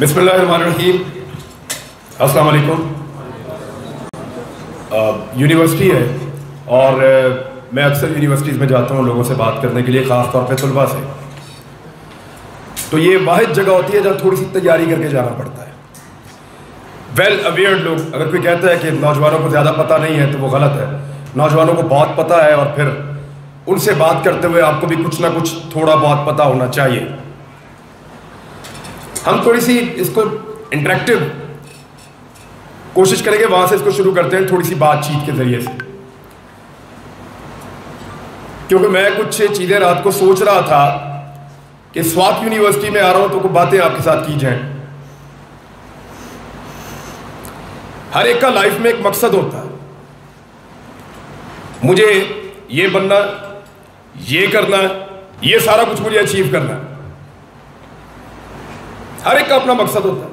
बिस्मिल्लाहिर्रहमानिर्रहीम। अस्सलाम वालेकुम यूनिवर्सिटी है और अ, मैं अक्सर यूनिवर्सिटीज़ में जाता हूँ लोगों से बात करने के लिए ख़ास तौर पे तलबा से। तो ये वाद जगह होती है जहाँ थोड़ी सी तैयारी करके जाना पड़ता है। वेल अवेयर लोग अगर कोई कहता है कि नौजवानों को ज़्यादा पता नहीं है तो वो गलत है। नौजवानों को बहुत पता है और फिर उनसे बात करते हुए आपको भी कुछ ना कुछ थोड़ा बहुत पता होना चाहिए। हम थोड़ी सी इसको इंटरेक्टिव कोशिश करेंगे, वहाँ से इसको शुरू करते हैं थोड़ी सी बातचीत के ज़रिए से। क्योंकि मैं कुछ चीज़ें रात को सोच रहा था कि स्वात यूनिवर्सिटी में आ रहा हूँ तो कुछ बातें आपके साथ की जाएँ। हर एक का लाइफ में एक मकसद होता है। मुझे ये बनना, ये करना, ये सारा कुछ मुझे अचीव करना है। हर एक का अपना मकसद होता है।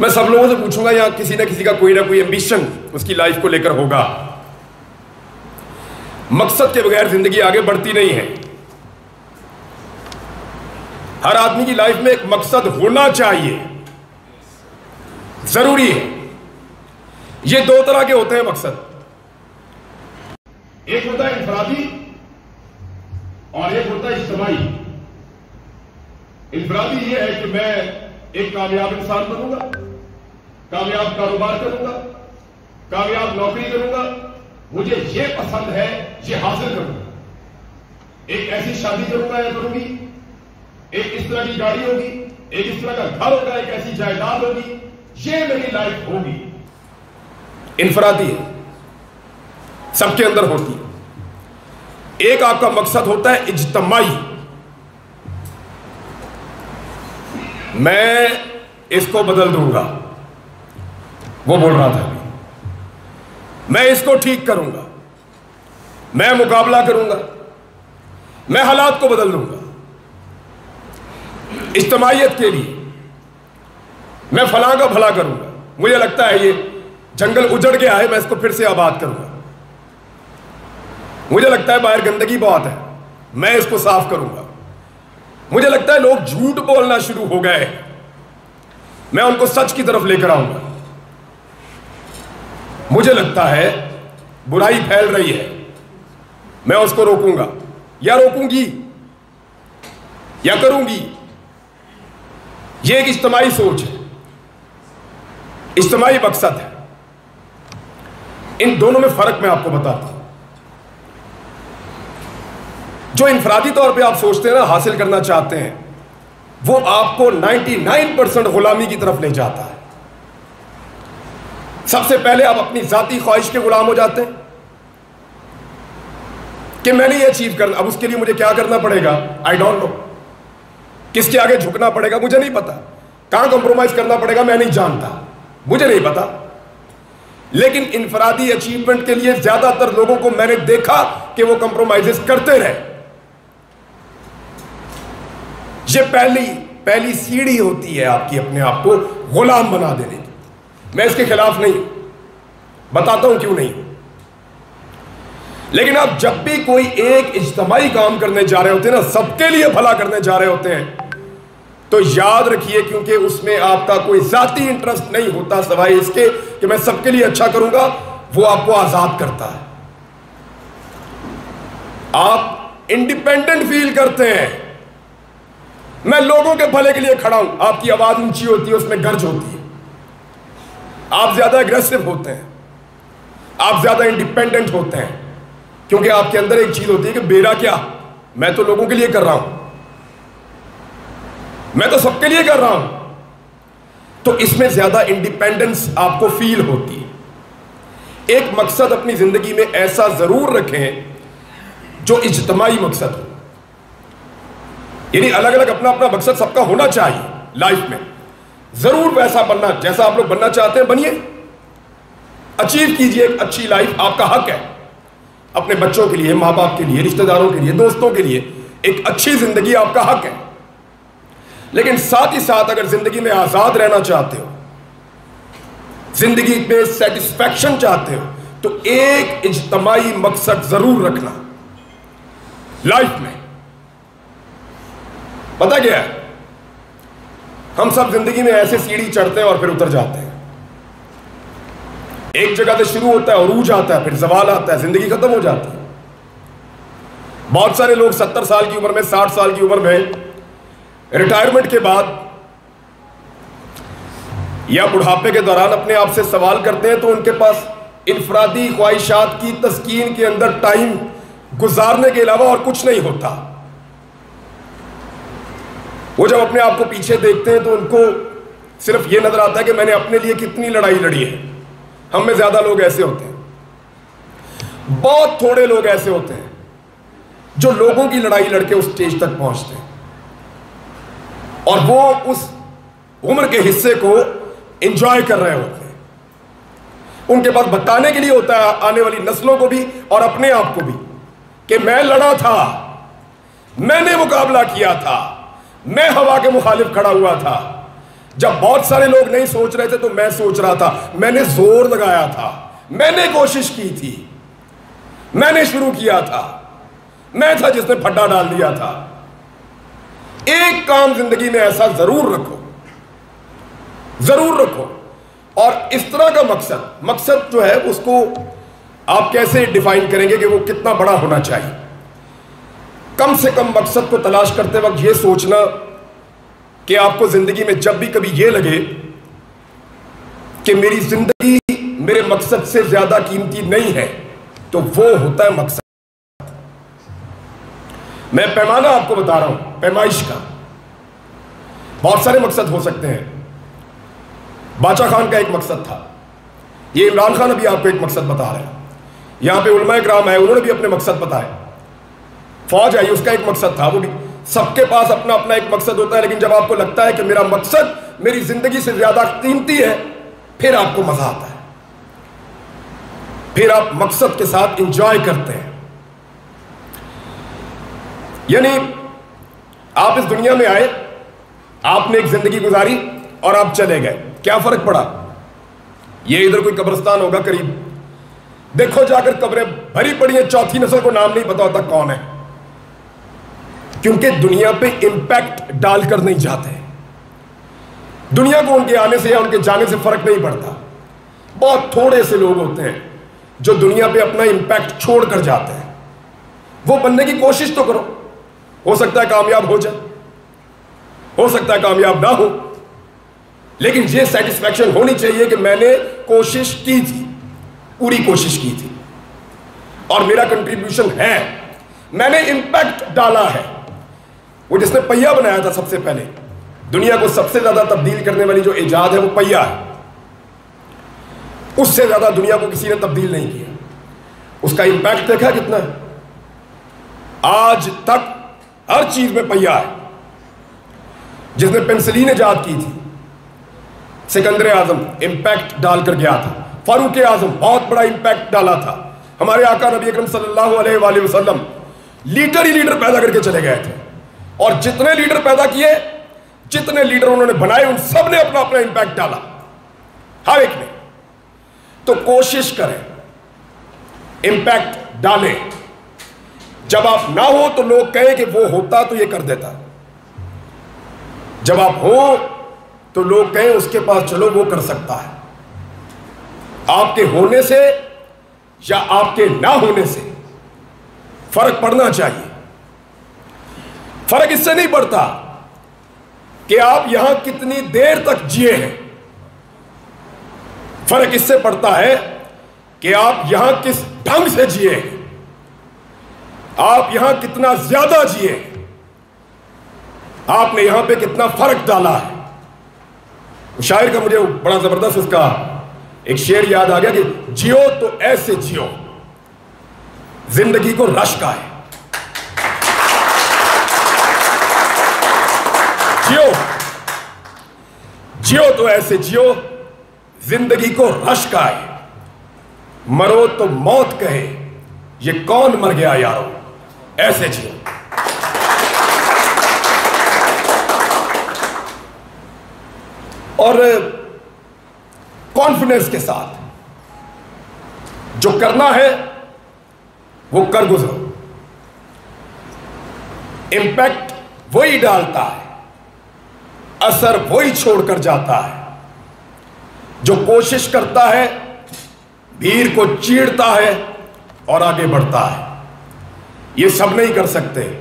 मैं सब लोगों से पूछूँगा या किसी ना किसी का कोई ना कोई एम्बिशन उसकी लाइफ को लेकर होगा। मकसद के बगैर ज़िंदगी आगे बढ़ती नहीं है। हर आदमी की लाइफ में एक मकसद होना चाहिए। ज़रूरी है। ये दो तरह के होते हैं मकसद। एक होता है इंफरादी और एक होता है इज्तमाही। इंफरादी ये है कि मैं एक कामयाब इंसान बनूँगा, कामयाब कारोबार करूँगा, कामयाब नौकरी करूँगा। मुझे ये पसंद है, ये हासिल करूँगा। एक ऐसी शादी करूँगा या करूँगी, एक इस तरह की गाड़ी होगी, एक इस तरह का घर होगा, एक ऐसी जायदाद होगी, ये मेरी लाइफ होगी। इंफरादी है, सबके अंदर होती है। एक आपका मकसद होता है इज्तमाई। मैं इसको बदल दूँगा। वो बोल रहा था। मैं इसको ठीक करूँगा। मैं मुकाबला करूँगा। मैं हालात को बदल दूँगा। इज्तमाहीत के लिए मैं फलां का भला करूँगा। मुझे लगता है ये जंगल उजड़ गया है मैं इसको फिर से आबाद करूँगा। मुझे लगता है बाहर गंदगी बहुत है। मैं इसको साफ़ करूँगा। मुझे लगता है लोग झूठ बोलना शुरू हो गए मैं उनको सच की तरफ़ लेकर आऊँगा। मुझे लगता है बुराई फैल रही है। मैं उसको रोकूँगा। या रोकूँगी, या करूँगी। यह एक इज्तमाही सोच है। इज्तमाही मकसद है। इन दोनों में फ़र्क मैं आपको बताता हूँ। जो इंफरादी तौर पे आप सोचते हैं ना, हासिल करना चाहते हैं, वो आपको 99 परसेंट गुलामी की तरफ़ ले जाता है। सबसे पहले आप अपनी जाती ख्वाहिश के गुलाम हो जाते हैं कि मैंने ये अचीव करना, अब उसके लिए मुझे क्या करना पड़ेगा? आई डोंट नो किसके आगे झुकना पड़ेगा, मुझे नहीं पता। कहाँ कॉम्प्रोमाइज करना पड़ेगा, मैं नहीं जानता। मुझे नहीं पता। लेकिन इंफरादी अचीवमेंट के लिए ज़्यादातर लोगों को मैंने देखा कि वो कंप्रोमाइजेस करते रहे। ये पहली पहली सीढ़ी होती है आपकी अपने आप को गुलाम बना देने की। मैं इसके खिलाफ नहीं बताता हूँ क्यों नहीं लेकिन आप जब भी कोई एक इज्तमाही काम करने जा रहे होते हैं ना, सबके लिए भला करने जा रहे होते हैं तो याद रखिए क्योंकि उसमें आपका कोई जाती इंटरेस्ट नहीं होता सवाए इसके कि मैं सबके लिए अच्छा करूँगा, वो आपको आज़ाद करता है। आप इंडिपेंडेंट फील करते हैं। मैं लोगों के भले के लिए खड़ा हूँ। आपकी आवाज़ ऊँची होती है, उसमें गर्ज होती है। आप ज़्यादा एग्रेसिव होते हैं। आप ज़्यादा इंडिपेंडेंट होते हैं। क्योंकि आपके अंदर एक चीज़ होती है कि मेरा क्या? मैं तो लोगों के लिए कर रहा हूँ। मैं तो सबके लिए कर रहा हूँ। तो इसमें ज़्यादा इंडिपेंडेंस आपको फील होती है। एक मकसद अपनी ज़िंदगी में ऐसा ज़रूर रखें जो इज्तमाही मकसद हो। यानी अलग अलग अपना अपना मकसद सबका होना चाहिए लाइफ में। ज़रूर वैसा बनना, जैसा आप लोग बनना चाहते हैं, बनिए। अचीव कीजिए एक अच्छी लाइफ आपका हक है। अपने बच्चों के लिए माँ बाप के लिए, रिश्तेदारों के लिए, दोस्तों के लिए एक अच्छी ज़िंदगी आपका हक है। लेकिन साथ ही साथ अगर ज़िंदगी में आज़ाद रहना चाहते हो, ज़िंदगी में सेटिस्फैक्शन चाहते हो तो एक इज्तमाही मकसद ज़रूर रखना। लाइफ में पता क्या है? हम सब ज़िंदगी में ऐसे सीढ़ी चढ़ते हैं और फिर उतर जाते हैं। एक जगह से शुरू होता है अरूज आता है, फिर जवाल आता है, ज़िंदगी खत्म हो जाती है। बहुत सारे लोग सत्तर साल की उम्र में, साठ साल की उम्र में, रिटायरमेंट के बाद या बुढ़ापे के दौरान अपने आप से सवाल करते हैं तो उनके पास इनफरादी ख्वाहिशात की, तस्कीन के अंदर टाइम गुजारने के अलावा और कुछ नहीं होता। वो जब अपने आप को पीछे देखते हैं तो उनको सिर्फ़ ये नज़र आता है कि मैंने अपने लिए कितनी लड़ाई लड़ी है। हम में ज़्यादा लोग ऐसे होते हैं। बहुत थोड़े लोग ऐसे होते हैं जो लोगों की लड़ाई लड़के उस स्टेज तक पहुँचते हैं। और वो उस उम्र के हिस्से को एंजॉय कर रहे होते हैं। उनके पास बताने के लिए होता है आने वाली नस्लों को भी और अपने आप को भी कि मैं लड़ा था, मैंने मुकाबला किया था। मैं हवा के मुखालिफ खड़ा हुआ था। जब बहुत सारे लोग नहीं सोच रहे थे तो मैं सोच रहा था, मैंने ज़ोर लगाया था, मैंने कोशिश की थी, मैंने शुरू किया था, मैं था जिसने फड्डा डाल दिया था। एक काम ज़िंदगी में ऐसा ज़रूर रखो ज़रूर रखो। और इस तरह का मकसद मकसद जो है उसको आप कैसे डिफाइन करेंगे कि वो कितना बड़ा होना चाहिए? कम से कम मकसद को तलाश करते वक्त ये सोचना कि आपको ज़िंदगी में जब भी कभी ये लगे कि मेरी ज़िंदगी मेरे मकसद से ज़्यादा कीमती नहीं है तो वो होता है मकसद। मैं पैमाना आपको बता रहा हूँ, पैमाइश का। बहुत सारे मकसद हो सकते हैं। बाचा खान का एक मकसद था। ये इमरान खान अभी आपको एक मकसद बता रहे हैं। यहाँ पे उलमा ग्राम है, उन्होंने भी अपने मकसद बताए। फौज आई उसका एक मकसद था, वो भी सबके पास अपना अपना एक मकसद होता है, लेकिन जब आपको लगता है कि मेरा मकसद मेरी ज़िंदगी से ज़्यादा कीमती है, फिर आपको मज़ा आता है। फिर आप मकसद के साथ इंजॉय करते हैं। यानी आप इस दुनिया में आए, आपने एक ज़िंदगी गुजारी और आप चले गए। क्या फ़र्क पड़ा? ये इधर कोई कब्रस्तान होगा करीब। देखो जाकर कब्रें भरी पड़ी है, चौथी नस्ल को नाम नहीं पता होता कौन है। क्योंकि दुनिया पे इंपैक्ट डालकर नहीं जाते। दुनिया को उनके आने से या उनके जाने से फ़र्क नहीं पड़ता। बहुत थोड़े से लोग होते हैं जो दुनिया पे अपना इंपैक्ट छोड़ कर जाते हैं। वो बनने की कोशिश तो करो। हो सकता है कामयाब हो जाए। हो सकता है कामयाब ना हो। लेकिन ये सेटिस्फैक्शन होनी चाहिए कि मैंने कोशिश की थी। पूरी कोशिश की थी। और मेरा कंट्रीब्यूशन है। मैंने इंपैक्ट डाला है। वो जिसने पहिया बनाया था सबसे पहले। दुनिया को सबसे ज़्यादा तब्दील करने वाली जो ईजाद है वो पहिया है। उससे ज़्यादा दुनिया को किसी ने तब्दील नहीं किया। उसका इंपैक्ट देखा कितना? है आज तक हर चीज़ में पहिया है। जिसने पेंसिलीन ईजाद की थी, सिकंदर आज़म इंपैक्ट डालकर गया था। फारूक आज़म बहुत बड़ा इंपैक्ट डाला था। हमारे आका नबी अकरम सल्लल्लाहु अलैहि वसल्लम लीडर ही लीडर पैदा करके चले गए थे। और जितने लीडर पैदा किए, जितने लीडर उन्होंने बनाए, उन सबने अपना अपना इंपैक्ट डाला। हर एक ने। तो कोशिश करें इंपैक्ट डालें। जब आप ना हो तो लोग कहें कि वो होता तो ये कर देता। जब आप हो तो लोग कहें उसके पास चलो, वो कर सकता है। आपके होने से या आपके ना होने से फ़र्क पड़ना चाहिए। फ़र्क इससे नहीं पड़ता कि आप यहाँ कितनी देर तक जिए हैं। फ़र्क इससे पड़ता है कि आप यहाँ किस ढंग से जिए हैं। आप यहाँ कितना ज़्यादा जिए आपने यहाँ पे कितना फ़र्क डाला है। शायर का मुझे बड़ा ज़बरदस्त उसका एक शेर याद आ गया कि जियो तो ऐसे जियो, ज़िंदगी को रश का है। जियो। जियो तो ऐसे जियो, ज़िंदगी को रश का है मरो तो मौत कहे, ये कौन मर गया यारो? ऐसे जियो। और कॉन्फिडेंस के साथ, जो करना है, वो कर गुजरो। इंपैक्ट वही डालता है। असर वही छोड़कर जाता है। जो कोशिश करता है, भीड़ को चीड़ता है और आगे बढ़ता है। ये सब नहीं कर सकते।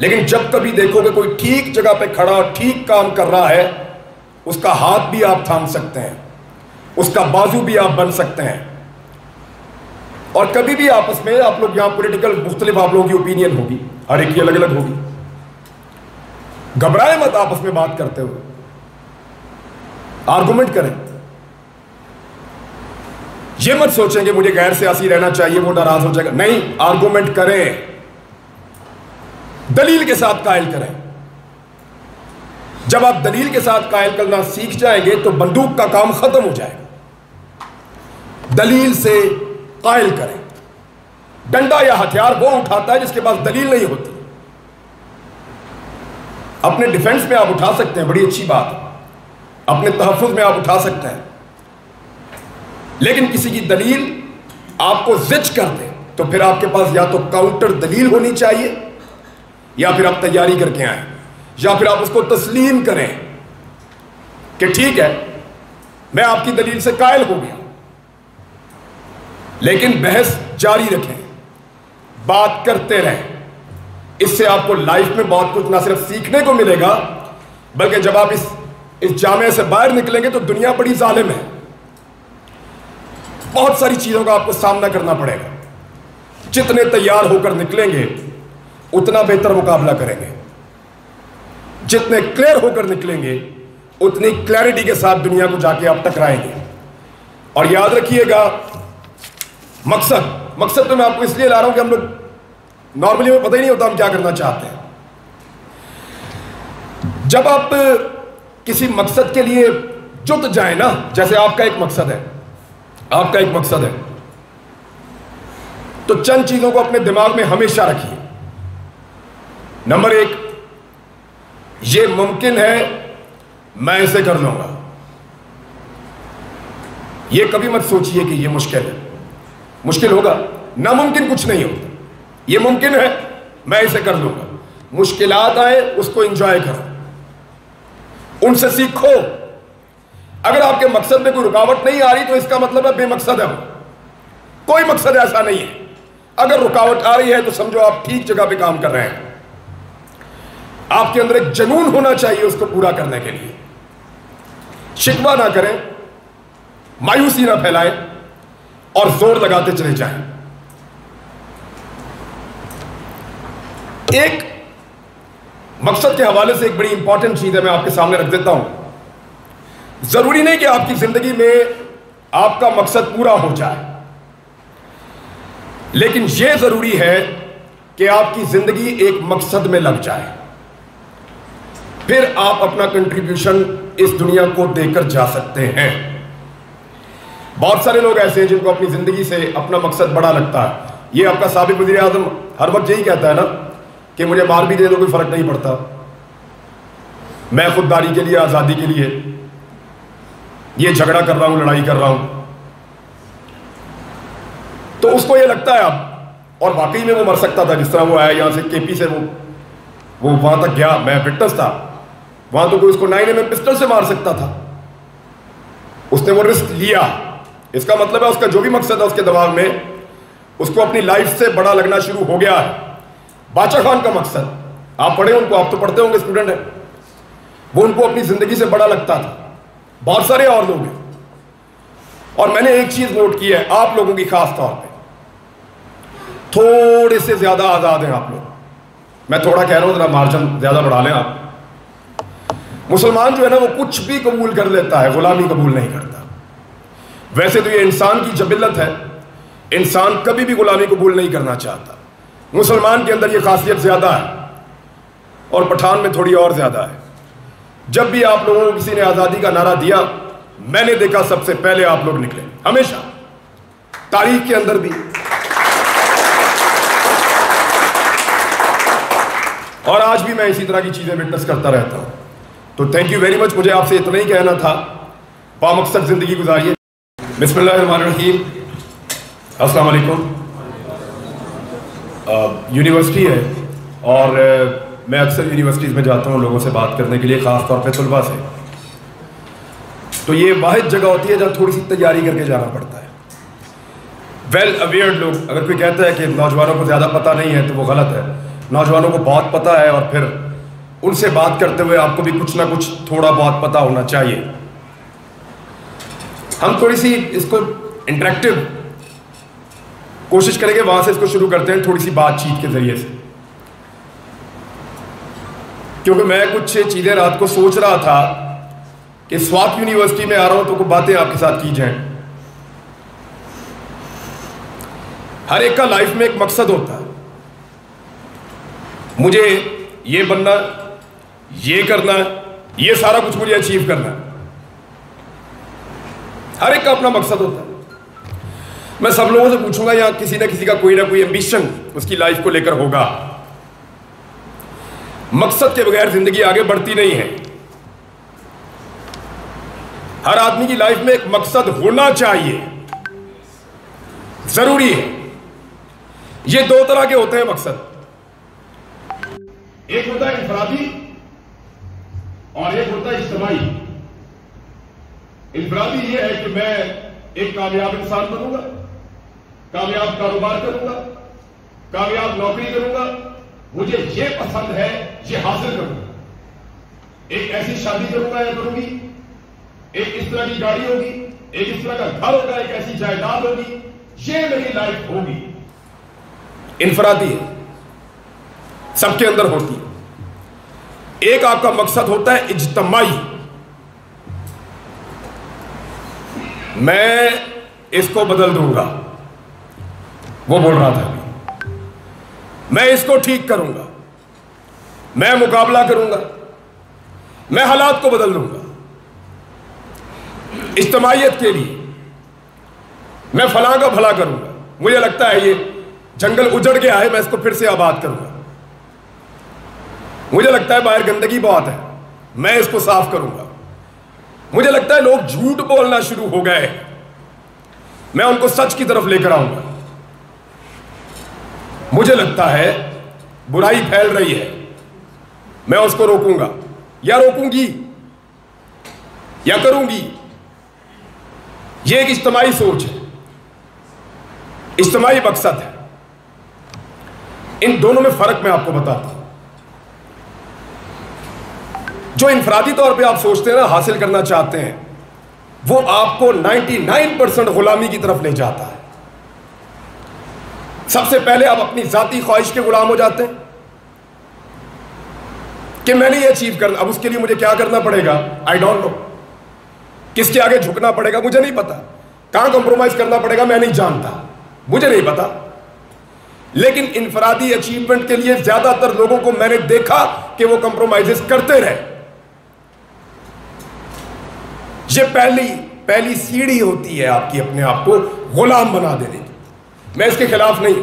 लेकिन जब कभी देखोगे कोई ठीक जगह पे खड़ा ठीक काम कर रहा है, उसका हाथ भी आप थाम सकते हैं। उसका बाजू भी आप बन सकते हैं। और कभी भी आपस में आप लोग यहाँ पॉलिटिकल मुख्तलिफ़ आप लोगों की ओपिनियन होगी। हर एक की अलग अलग होगी। घबराए मत आपस में बात करते हुए। आर्गुमेंट करें। ये मत सोचेंगे, मुझे गैर सियासी रहना चाहिए, वो नाराज़ हो जाएगा। नहीं आर्गुमेंट करें। दलील के साथ कायल करें। जब आप दलील के साथ कायल करना सीख जाएँगे तो बंदूक का काम खत्म हो जाएगा। दलील से कायल करें। डंडा या हथियार वो उठाता है जिसके पास दलील नहीं होती। अपने डिफेंस में आप उठा सकते हैं, बड़ी अच्छी बात। अपने तहफ़ में आप उठा सकते हैं। लेकिन किसी की दलील आपको जिच कर दे तो फिर आपके पास या तो काउंटर दलील होनी चाहिए, या फिर आप तैयारी करके आए। या फिर आप उसको तस्लीम करें कि ठीक है, मैं आपकी दलील से कायल हो गया। लेकिन बहस जारी रखें, बात करते रहें। इससे आपको लाइफ में बहुत कुछ ना सिर्फ़ सीखने को मिलेगा, बल्कि जब आप इस इस जामे से बाहर निकलेंगे तो दुनिया बड़ी जालिम है। बहुत सारी चीज़ों का आपको सामना करना पड़ेगा। जितने तैयार होकर निकलेंगे, उतना बेहतर मुकाबला करेंगे। जितने क्लियर होकर निकलेंगे, उतनी क्लैरिटी के साथ दुनिया को जाके आप टकराएँगे। और याद रखिएगा, मकसद मकसद तो मैं आपको इसलिए ला रहा हूँ कि हम लोग नॉर्मली में पता ही नहीं होता हम क्या करना चाहते हैं। जब आप किसी मकसद के लिए जुट जाए ना, जैसे आपका एक मकसद है, आपका एक मकसद है तो चंद चीज़ों को अपने दिमाग में हमेशा रखिए। नंबर एक, ये मुमकिन है, मैं इसे कर लूँगा। ये कभी मत सोचिए कि ये मुश्किल है। मुश्किल होगा, नामुमकिन कुछ नहीं होता। ये मुमकिन है, मैं इसे कर लूँगा। मुश्किल आए, उसको इंजॉय करो। उनसे सीखो। अगर आपके मकसद में कोई रुकावट नहीं आ रही तो इसका मतलब है बेमकसद है कोई मकसद ऐसा नहीं है। अगर रुकावट आ रही है तो समझो आप ठीक जगह पे काम कर रहे हैं। आपके अंदर एक जनून होना चाहिए उसको पूरा करने के लिए। शिकवा ना करें, मायूसी ना फैलाएँ और ज़ोर लगाते चले जाएँ। एक मकसद के हवाले से एक बड़ी इंपॉर्टेंट चीज़ है, मैं आपके सामने रख देता हूँ। ज़रूरी नहीं कि आपकी ज़िंदगी में आपका मकसद पूरा हो जाए। लेकिन यह ज़रूरी है कि आपकी ज़िंदगी एक मकसद में लग जाए। फिर आप अपना कंट्रीब्यूशन इस दुनिया को देकर जा सकते हैं। बहुत सारे लोग ऐसे हैं जिनको अपनी ज़िंदगी से अपना मकसद बड़ा लगता है। ये आपका सबक वजी आज़म हर वक्त यही कहता है ना कि मुझे मार भी दे दो, कोई फ़र्क नहीं पड़ता। मैं खुददारी के लिए, आज़ादी के लिए ये झगड़ा कर रहा हूँ, लड़ाई कर रहा हूँ। तो उसको ये लगता है अब, और वाकई में वो मर सकता था, जिस तरह वो आया यहाँ से, केपी से वो वो वहाँ तक गया, मैं फिटनेस था। वहाँ तो कोई उसको नाइन एम पिस्टल से मार सकता था। उसने वो रिस्क लिया। इसका मतलब है, उसका जो भी मकसद है, उसके दिमाग में, उसको अपनी लाइफ से बड़ा लगना शुरू हो गया है। बाचा खान का मकसद। आप पढ़े उनको, आप तो पढ़ते होंगे स्टूडेंट है। वो उनको अपनी ज़िंदगी से बड़ा लगता था। बहुत सारे और लोग हैं। और मैंने एक चीज़ नोट की है, आप लोगों की खास तौर पे। थोड़े से ज़्यादा आज़ाद हैं आप लोग। मैं थोड़ा कह रहा हूँ, जरा मार्जिन ज़्यादा बढ़ा लें आप। मुसलमान जो है ना, वो कुछ भी कबूल कर लेता है, गुलामी कबूल नहीं करता। वैसे तो ये इंसान की जबिलत है। इंसान कभी भी गुलामी कबूल नहीं करना चाहता। मुसलमान के अंदर ये खासियत ज़्यादा है और पठान में थोड़ी और ज़्यादा है। जब भी आप लोगों को किसी ने आज़ादी का नारा दिया, मैंने देखा सबसे पहले आप लोग निकले, हमेशा। तारीख के अंदर भी। और आज भी मैं इसी तरह की चीज़ें विटनेस करता रहता हूँ। तो थैंक यू वेरी मच मुझे आपसे इतना ही कहना था। बामकसद ज़िंदगी गुजारिए। बिस्मिल्लाहिर्रहमानिर्रहीम। अस्सलाम वालेकुम। यूनिवर्सिटी है और मैं अक्सर यूनिवर्सिटीज़ में जाता हूँ लोगों से बात करने के लिए ख़ास तौर पे तलबा से। तो ये वाद जगह होती है जहाँ थोड़ी सी तैयारी करके जाना पड़ता है। वेल well अवेयर लोग, अगर कोई कहता है कि नौजवानों को ज़्यादा पता नहीं है तो वो गलत है। नौजवानों को बहुत पता है और फिर उनसे बात करते हुए आपको भी कुछ ना कुछ थोड़ा बहुत पता होना चाहिए। हम थोड़ी सी इसको इंटरेक्टिव कोशिश करेंगे वहाँ से इसको शुरू करते हैं थोड़ी सी बातचीत के ज़रिए से। क्योंकि मैं कुछ चीज़ें रात को सोच रहा था कि स्वात यूनिवर्सिटी में आ रहा हूँ तो कुछ बातें आपके साथ की जाएँ। हर एक का लाइफ में एक मकसद होता है। मुझे ये बनना, ये करना, ये सारा कुछ मुझे अचीव करना। है हर एक का अपना मकसद होता है। मैं सब लोगों से पूछूँगा यहाँ किसी ना किसी का कोई ना कोई एम्बिशन उसकी लाइफ को लेकर होगा। मकसद के बगैर ज़िंदगी आगे बढ़ती नहीं है। हर आदमी की लाइफ में एक मकसद होना चाहिए। ज़रूरी है। ये दो तरह के होते हैं मकसद। एक होता है इंफरादी और एक होता है इज्तमाही। इंफरादी ये है कि मैं एक कामयाब इंसान बनूँगा। कामयाब कारोबार करूँगा, कामयाब नौकरी करूँगा, मुझे ये पसंद है, ये हासिल करूँगा। एक ऐसी शादी करूँगा या करूँगी, एक इस तरह की गाड़ी होगी, एक इस तरह का घर होगा, एक ऐसी जायदाद होगी, ये मेरी लाइफ होगी। इंफरादी है, सबके अंदर होती है। एक आपका मकसद होता है इज्तमाही मैं इसको बदल दूँगा। वो बोल रहा था। मैं इसको ठीक करूँगा। मैं मुकाबला करूँगा। मैं हालात को बदल दूँगा। इज्तमाहीत के लिए मैं फला का भला करूँगा। मुझे लगता है ये जंगल उजड़ गया है मैं इसको फिर से आबाद करूँगा। मुझे लगता है बाहर गंदगी बहुत है। मैं इसको साफ़ करूँगा। मुझे लगता है लोग झूठ बोलना शुरू हो गए मैं उनको सच की तरफ़ लेकर आऊँगा। मुझे लगता है बुराई फैल रही है। मैं उसको रोकूँगा। या रोकूँगी, या करूँगी। यह एक इज्तमाही सोच है। इज्तमाही मकसद है। इन दोनों में फ़र्क मैं आपको बताता हूँ। जो इंफरादी तौर पे आप सोचते हैं ना, हासिल करना चाहते हैं, वो आपको 99 परसेंट गुलामी की तरफ़ ले जाता है। सबसे पहले आप अपनी जाती ख्वाहिश के गुलाम हो जाते हैं कि मैंने ये अचीव करना, अब उसके लिए मुझे क्या करना पड़ेगा? आई डोंट नो किसके आगे झुकना पड़ेगा? मुझे नहीं पता। कहाँ कंप्रोमाइज करना पड़ेगा? मैं नहीं जानता। मुझे नहीं पता। लेकिन इंफरादी अचीवमेंट के लिए ज़्यादातर लोगों को मैंने देखा कि वो कंप्रोमाइजेस करते रहे। ये पहली पहली सीढ़ी होती है आपकी अपने आप को गुलाम बना देने मैं इसके खिलाफ नहीं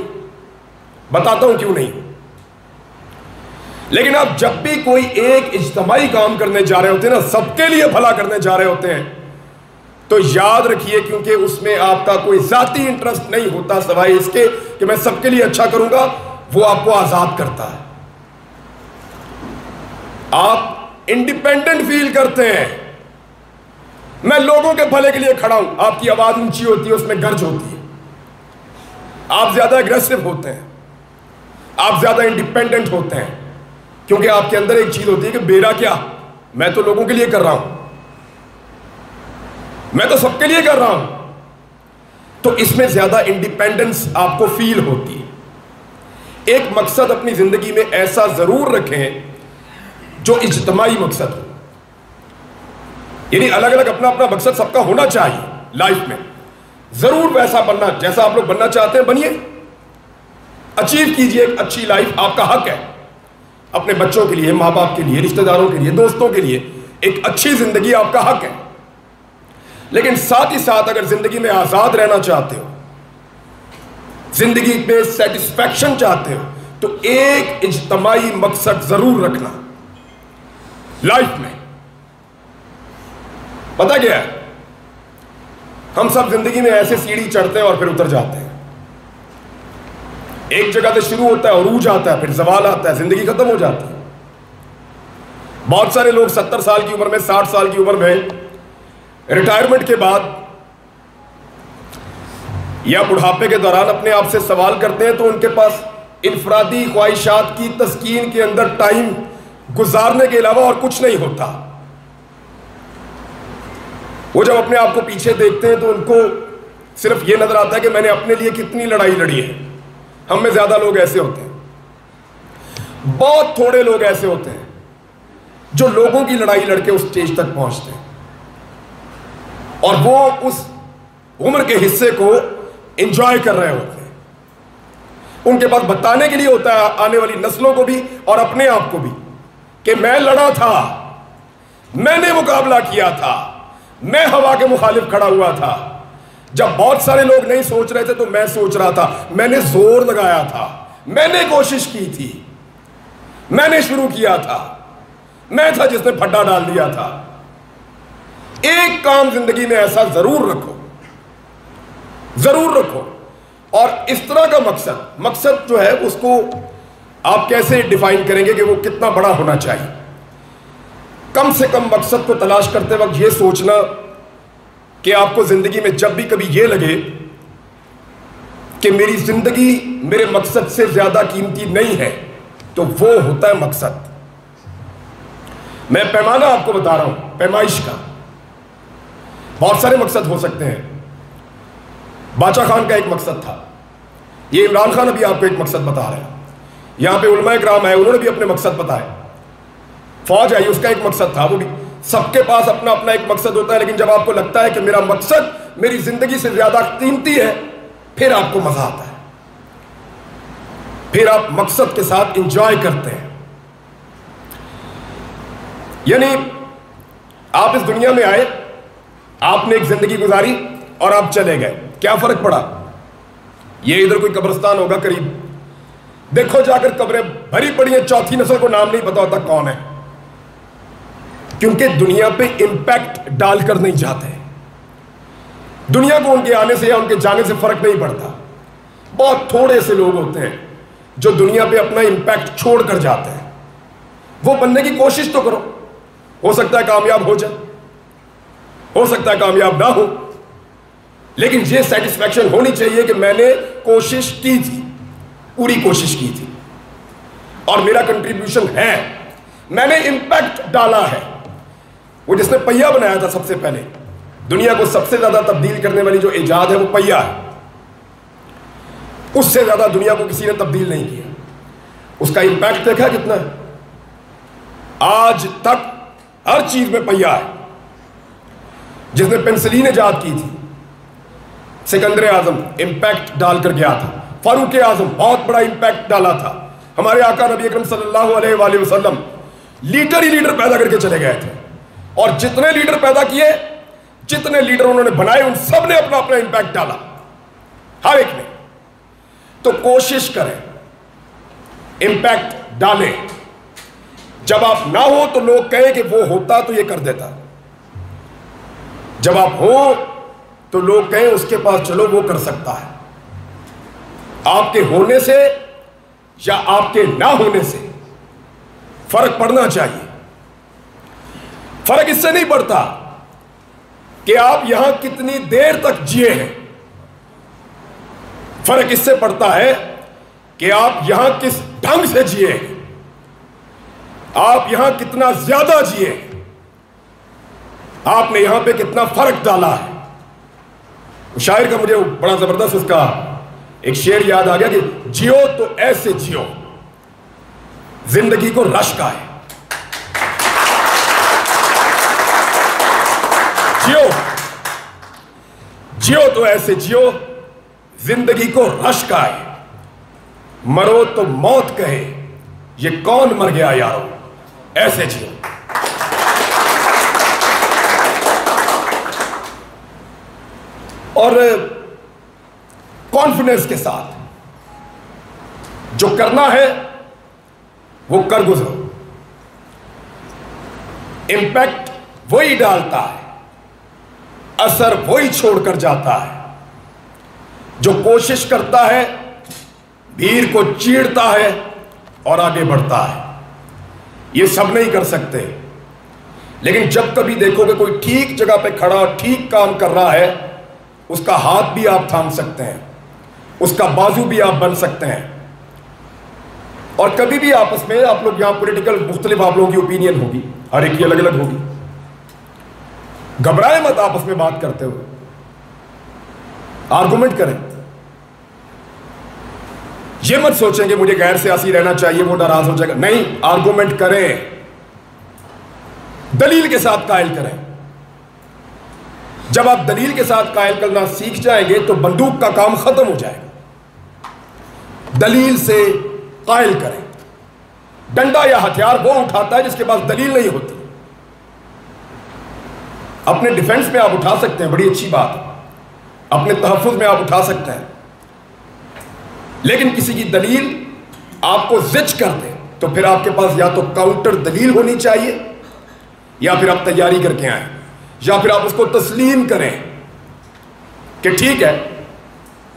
बताता हूँ क्यों नहीं लेकिन आप जब भी कोई एक इज्तमाही काम करने जा रहे होते हैं ना, सबके लिए भला करने जा रहे होते हैं तो याद रखिए क्योंकि उसमें आपका कोई जाती इंटरेस्ट नहीं होता सवाई इसके कि मैं सबके लिए अच्छा करूँगा, वो आपको आज़ाद करता है। आप इंडिपेंडेंट फील करते हैं। मैं लोगों के भले के लिए खड़ा हूँ, आपकी आवाज़ ऊँची होती है, उसमें गर्ज होती है। आप ज़्यादा एग्रेसिव होते हैं। आप ज़्यादा इंडिपेंडेंट होते हैं। क्योंकि आपके अंदर एक चीज़ होती है कि बेरा क्या? मैं तो लोगों के लिए कर रहा हूँ। मैं तो सबके लिए कर रहा हूँ। तो इसमें ज़्यादा इंडिपेंडेंस आपको फील होती है। एक मकसद अपनी ज़िंदगी में ऐसा ज़रूर रखें जो इज्तमाही मकसद हो। यानी अलग अलग अपना अपना मकसद सबका होना चाहिए लाइफ में। ज़रूर वैसा बनना जैसा आप लोग बनना चाहते हैं, बनिए। अचीव कीजिए एक अच्छी लाइफ आपका हक है। अपने बच्चों के लिए माँ बाप के लिए, रिश्तेदारों के लिए, दोस्तों के लिए एक अच्छी ज़िंदगी आपका हक है। लेकिन साथ ही साथ अगर ज़िंदगी में आज़ाद रहना चाहते हो, ज़िंदगी में सेटिस्फैक्शन चाहते हो तो एक इज्तमाही मकसद ज़रूर रखना। लाइफ में। पता क्या है? हम सब ज़िंदगी में ऐसे सीढ़ी चढ़ते हैं और फिर उतर जाते हैं। एक जगह से शुरू होता है और ऊज आता है, फिर जवाल आता है, ज़िंदगी खत्म हो जाती है। बहुत सारे लोग सत्तर साल की उम्र में, साठ साल की उम्र में रिटायरमेंट के बाद या बुढ़ापे के दौरान अपने आप से सवाल करते हैं तो उनके पास इनफरादी ख्वाहिशात की तस्कीन के अंदर टाइम गुजारने के अलावा और कुछ नहीं होता। वो जब अपने आप को पीछे देखते हैं तो उनको सिर्फ़ ये नज़र आता है कि मैंने अपने लिए कितनी लड़ाई लड़ी है। हम में ज़्यादा लोग ऐसे होते हैं। बहुत थोड़े लोग ऐसे होते हैं, जो लोगों की लड़ाई लड़के उस स्टेज तक पहुँचते हैं। और वो उस उम्र के हिस्से को एंजॉय कर रहे होते हैं। उनके पास बताने के लिए होता है, आने वाली नस्लों को भी और अपने आप को भी, कि मैं लड़ा था, मैंने मुकाबला किया था। मैं हवा के मुखालिफ खड़ा हुआ था। जब बहुत सारे लोग नहीं सोच रहे थे तो मैं सोच रहा था, मैंने ज़ोर लगाया था। मैंने कोशिश की थी। मैंने शुरू किया था। मैं था जिसने फड्डा डाल दिया था। एक काम ज़िंदगी में ऐसा ज़रूर रखो। ज़रूर रखो। और इस तरह का मकसद मकसद जो है, उसको आप कैसे डिफाइन करेंगे कि वो कितना बड़ा होना चाहिए? कम से कम मकसद को तलाश करते वक्त ये सोचना कि आपको ज़िंदगी में जब भी कभी ये लगे कि मेरी ज़िंदगी मेरे मकसद से ज़्यादा कीमती नहीं है तो वो होता है मकसद। मैं पैमाना आपको बता रहा हूँ, पैमाइश का। बहुत सारे मकसद हो सकते हैं। बादशाह खान का एक मकसद था। ये इमरान खान अभी आपको एक मकसद बता रहे हैं। यहाँ पे उलमा कराम है, उन्होंने भी अपने मकसद बताए। फौज आई, उसका एक मकसद था, वो भी। सबके पास अपना अपना एक मकसद होता है, लेकिन जब आपको लगता है कि मेरा मकसद मेरी ज़िंदगी से ज़्यादा कीमती है, फिर आपको मज़ा आता है। फिर आप मकसद के साथ इंजॉय करते हैं। यानी, आप इस दुनिया में आए, आपने एक ज़िंदगी गुजारी और आप चले गए। क्या फ़र्क पड़ा? ये इधर कोई कब्रस्तान होगा करीब। देखो जाकर कब्रें भरी पड़ी हैं, चौथी नस्ल को नाम नहीं पता होता कौन है। क्योंकि दुनिया पे इंपैक्ट डालकर नहीं जाते दुनिया को उनके आने से या उनके जाने से फ़र्क नहीं पड़ता। बहुत थोड़े से लोग होते हैं जो दुनिया पे अपना इंपैक्ट छोड़ कर जाते हैं। वो बनने की कोशिश तो करो। हो सकता है कामयाब हो जाए। हो सकता है कामयाब ना हो। लेकिन ये सेटिस्फैक्शन होनी चाहिए कि मैंने कोशिश की थी। पूरी कोशिश की थी। और मेरा कंट्रीब्यूशन है। मैंने इंपैक्ट डाला है। वो जिसने पहिया बनाया था सबसे पहले, दुनिया को सबसे ज़्यादा तब्दील करने वाली जो ईजाद है वो पहिया है। उससे ज़्यादा दुनिया को किसी ने तब्दील नहीं किया। उसका इंपैक्ट देखा कितना? है आज तक हर चीज़ में पहिया है। जिसने पेंसिलीन ईजाद की थी, सिकंदर आज़म इंपैक्ट डालकर गया था। फारूक आज़म बहुत बड़ा इंपैक्ट डाला था। हमारे आका नबी अकरम सल्लल्लाहु अलैहि वसल्लम लीडर ही लीडर पैदा करके चले गए थे। और जितने लीडर पैदा किए, जितने लीडर उन्होंने बनाए, उन सबने अपना अपना इंपैक्ट डाला। हर एक ने। तो कोशिश करें इंपैक्ट डालें। जब आप ना हो तो लोग कहें कि वो होता तो ये कर देता। जब आप हो तो लोग कहें उसके पास चलो वो कर सकता है। आपके होने से या आपके ना होने से फ़र्क पड़ना चाहिए। फ़र्क इससे नहीं पड़ता कि आप यहाँ कितनी देर तक जिए हैं। फ़र्क इससे पड़ता है कि आप यहाँ किस ढंग से जिए हैं। आप यहाँ कितना ज़्यादा जिए आपने यहाँ पे कितना फ़र्क डाला है। शायर का मुझे बड़ा ज़बरदस्त उसका एक शेर याद आ गया कि जियो तो ऐसे जियो, ज़िंदगी को रश का है। जियो। जियो तो ऐसे जियो, ज़िंदगी को रश का है मरो तो मौत कहे, ये कौन मर गया यारो? ऐसे जियो। और कॉन्फिडेंस के साथ, जो करना है, वो कर गुजरो। इंपैक्ट वही डालता है। असर वही छोड़कर जाता है। जो कोशिश करता है, भीड़ को चीड़ता है और आगे बढ़ता है। ये सब नहीं कर सकते। लेकिन जब कभी देखोगे कोई ठीक जगह पे खड़ा और ठीक काम कर रहा है, उसका हाथ भी आप थाम सकते हैं। उसका बाजू भी आप बन सकते हैं। और कभी भी आपस में आप लोग यहाँ पोलिटिकल मुख्तलिफ़ आप लोगों की ओपिनियन होगी। हर एक की अलग अलग होगी। घबराए मत आपस में बात करते हुए। आर्गुमेंट करें। ये मत सोचेंगे मुझे गैर सियासी रहना चाहिए, वो नाराज़ हो जाएगा। नहीं आर्गुमेंट करें। दलील के साथ कायल करें। जब आप दलील के साथ कायल करना सीख जाएँगे तो बंदूक का काम खत्म हो जाएगा। दलील से कायल करें। डंडा या हथियार वो उठाता है जिसके पास दलील नहीं होती। अपने डिफेंस में आप उठा सकते हैं, बड़ी अच्छी बात अपने तहफ़ में आप उठा सकते हैं। लेकिन किसी की दलील आपको जिच कर दे तो फिर आपके पास या तो काउंटर दलील होनी चाहिए, या फिर आप तैयारी करके आए, या फिर आप उसको तस्लीम करें कि ठीक है,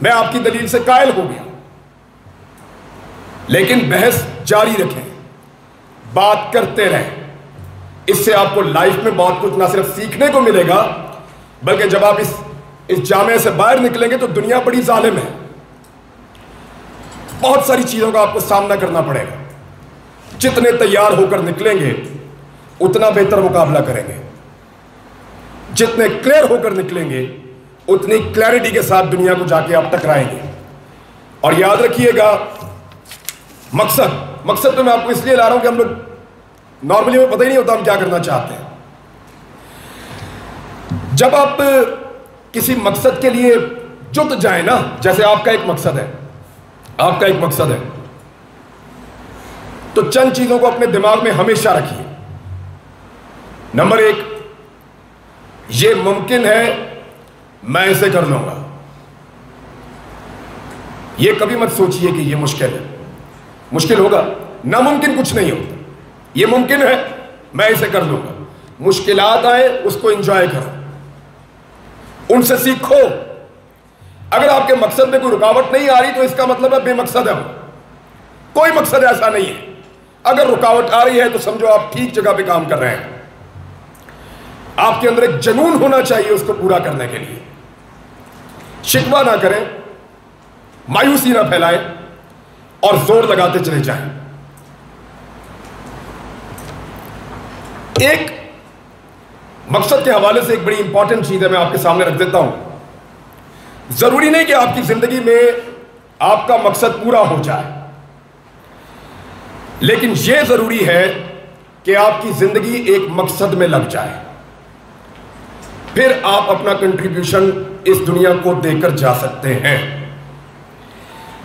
मैं आपकी दलील से कायल हो गया। लेकिन बहस जारी रखें, बात करते रहें। इससे आपको लाइफ में बहुत कुछ ना सिर्फ़ सीखने को मिलेगा, बल्कि जब आप इस इस जामे से बाहर निकलेंगे तो दुनिया बड़ी जालिम है। बहुत सारी चीज़ों का आपको सामना करना पड़ेगा। जितने तैयार होकर निकलेंगे, उतना बेहतर मुकाबला करेंगे। जितने क्लियर होकर निकलेंगे, उतनी क्लैरिटी के साथ दुनिया को जाके आप टकराएँगे। और याद रखिएगा, मकसद मकसद तो मैं आपको इसलिए ला रहा हूँ कि हम लोग नॉर्मली हमें पता ही नहीं होता हम क्या करना चाहते हैं। जब आप किसी मकसद के लिए जुट जाए ना, जैसे आपका एक मकसद है, आपका एक मकसद है तो चंद चीज़ों को अपने दिमाग में हमेशा रखिए। नंबर एक, ये मुमकिन है, मैं इसे कर लूँगा। ये कभी मत सोचिए कि ये मुश्किल है। मुश्किल होगा, नामुमकिन कुछ नहीं होता। ये मुमकिन है। मैं इसे कर लूँगा मुश्किल आए, उसको इंजॉय करो। उनसे सीखो। अगर आपके मकसद में कोई रुकावट नहीं आ रही तो इसका मतलब है बेमकसद है कोई मकसद ऐसा नहीं है। अगर रुकावट आ रही है तो समझो आप ठीक जगह पे काम कर रहे हैं। आपके अंदर एक जनून होना चाहिए उसको पूरा करने के लिए। शिकवा ना करें। मायूसी ना फैलाएँ। और ज़ोर लगाते चले जाएँ। एक मकसद के हवाले से एक बड़ी इंपॉर्टेंट चीज़ है, मैं आपके सामने रख देता हूँ। ज़रूरी नहीं कि आपकी ज़िंदगी में आपका मकसद पूरा हो जाए। लेकिन यह ज़रूरी है कि आपकी ज़िंदगी एक मकसद में लग जाए। फिर आप अपना कंट्रीब्यूशन इस दुनिया को देकर जा सकते हैं।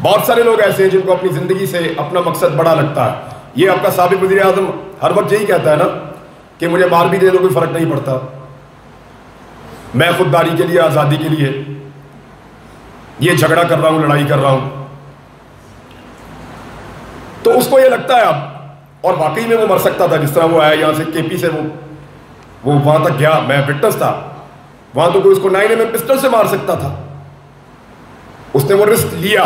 बहुत सारे लोग ऐसे हैं जिनको अपनी ज़िंदगी से अपना मकसद बड़ा लगता है। ये आपका सबक वजी आज़म हर वक्त यही कहता है ना कि मुझे मार भी दे दो, कोई फ़र्क नहीं पड़ता। मैं खुददारी के लिए, आज़ादी के लिए ये झगड़ा कर रहा हूँ, लड़ाई कर रहा हूँ। तो उसको ये लगता है अब, और वाकई में वो मर सकता था, जिस तरह वो आया यहाँ से केपी से, वो वो वहाँ तक गया, मैं विटनेस था। वहाँ तो कोई उसको नाइन एम पिस्टल से मार सकता था। उसने वो रिस्क लिया।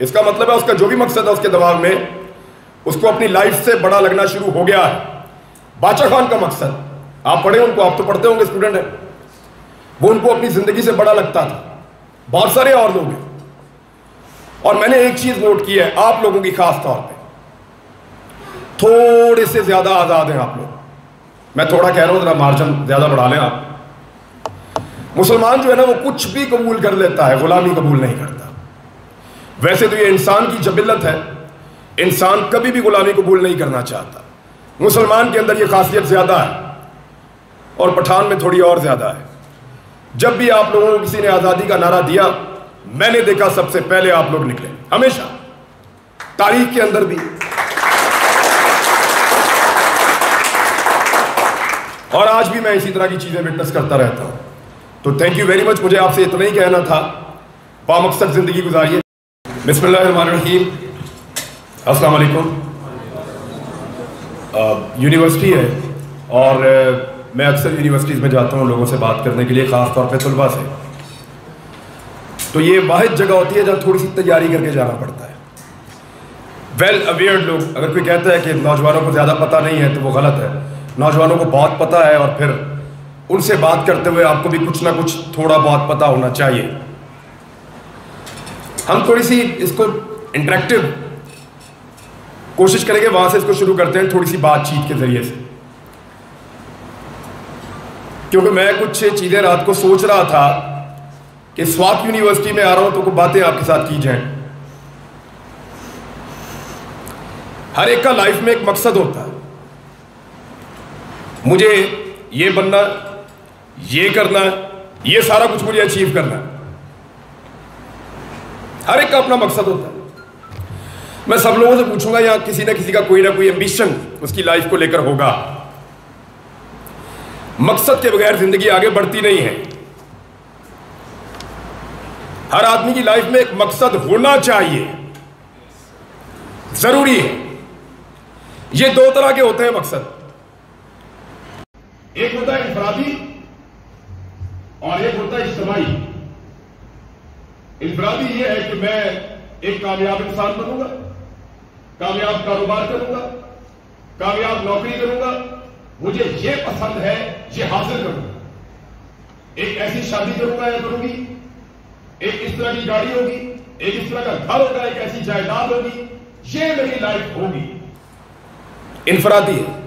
इसका मतलब है उसका जो भी मकसद है उसके दिमाग में, उसको अपनी लाइफ से बड़ा लगना शुरू हो गया है। बाचा खान का मकसद। आप पढ़े उनको, आप तो पढ़ते होंगे स्टूडेंट है। वो उनको अपनी ज़िंदगी से बड़ा लगता था। बहुत सारे और लोग हैं। और मैंने एक चीज़ नोट की है, आप लोगों की खास तौर पे। थोड़े से ज़्यादा आज़ाद हैं आप लोग। मैं थोड़ा कह रहा हूँ, जरा मार्जिन ज़्यादा बढ़ा लें आप। मुसलमान जो है ना, वो कुछ भी कबूल कर लेता है, गुलामी कबूल नहीं करता। वैसे तो ये इंसान की जबिलत है। इंसान कभी भी गुलामी कबूल नहीं करना चाहता। मुसलमान के अंदर ये खासियत ज़्यादा है और पठान में थोड़ी और ज़्यादा है। जब भी आप लोगों को किसी ने आज़ादी का नारा दिया, मैंने देखा सबसे पहले आप लोग निकले। हमेशा। तारीख के अंदर भी। और आज भी मैं इसी तरह की चीज़ें विटनेस करता रहता हूँ। तो थैंक यू वेरी मच मुझे आपसे इतना ही कहना था। बामकसद ज़िंदगी गुजारिए। बिस्मिल्लाहिर्रहमानिर्रहीम। अस्सलाम वालेकुम। यूनिवर्सिटी है और मैं अक्सर यूनिवर्सिटीज़ में जाता हूँ लोगों से बात करने के लिए ख़ास तौर पे तलबा से। तो ये वाद जगह होती है जहाँ थोड़ी सी तैयारी करके जाना पड़ता है। वेल अवेयर लोग, अगर कोई कहता है कि नौजवानों को ज़्यादा पता नहीं है तो वो गलत है। नौजवानों को बहुत पता है और फिर उनसे बात करते हुए आपको भी कुछ ना कुछ थोड़ा बहुत पता होना चाहिए। हम थोड़ी सी इसको इंटरेक्टिव कोशिश करेंगे वहाँ से इसको शुरू करते हैं थोड़ी सी बातचीत के ज़रिए से। क्योंकि मैं कुछ चीज़ें रात को सोच रहा था कि स्वात यूनिवर्सिटी में आ रहा हूँ तो कुछ बातें आपके साथ की जाएँ। हर एक का लाइफ में एक मकसद होता है। मुझे ये बनना, ये करना, ये सारा कुछ मुझे अचीव करना हर एक का अपना मकसद होता है। मैं सब लोगों से पूछूँगा यहाँ किसी ना किसी का कोई ना कोई एम्बिशन उसकी लाइफ को लेकर होगा। मकसद के बगैर ज़िंदगी आगे बढ़ती नहीं है। हर आदमी की लाइफ में एक मकसद होना चाहिए। ज़रूरी है। ये दो तरह के होते हैं मकसद। एक होता है इंफरादी और एक होता है इज्तमाही। इंफरादी ये है कि मैं एक कामयाब इंसान बनूँगा। कामयाब कारोबार करूँगा, कामयाब नौकरी करूँगा, मुझे ये पसंद है, ये हासिल करूँगा। एक ऐसी शादी करूँगा या करूँगी, एक इस तरह की गाड़ी होगी, एक इस तरह का घर होगा, एक ऐसी जायदाद होगी, ये मेरी लाइफ होगी। इंफरादी है,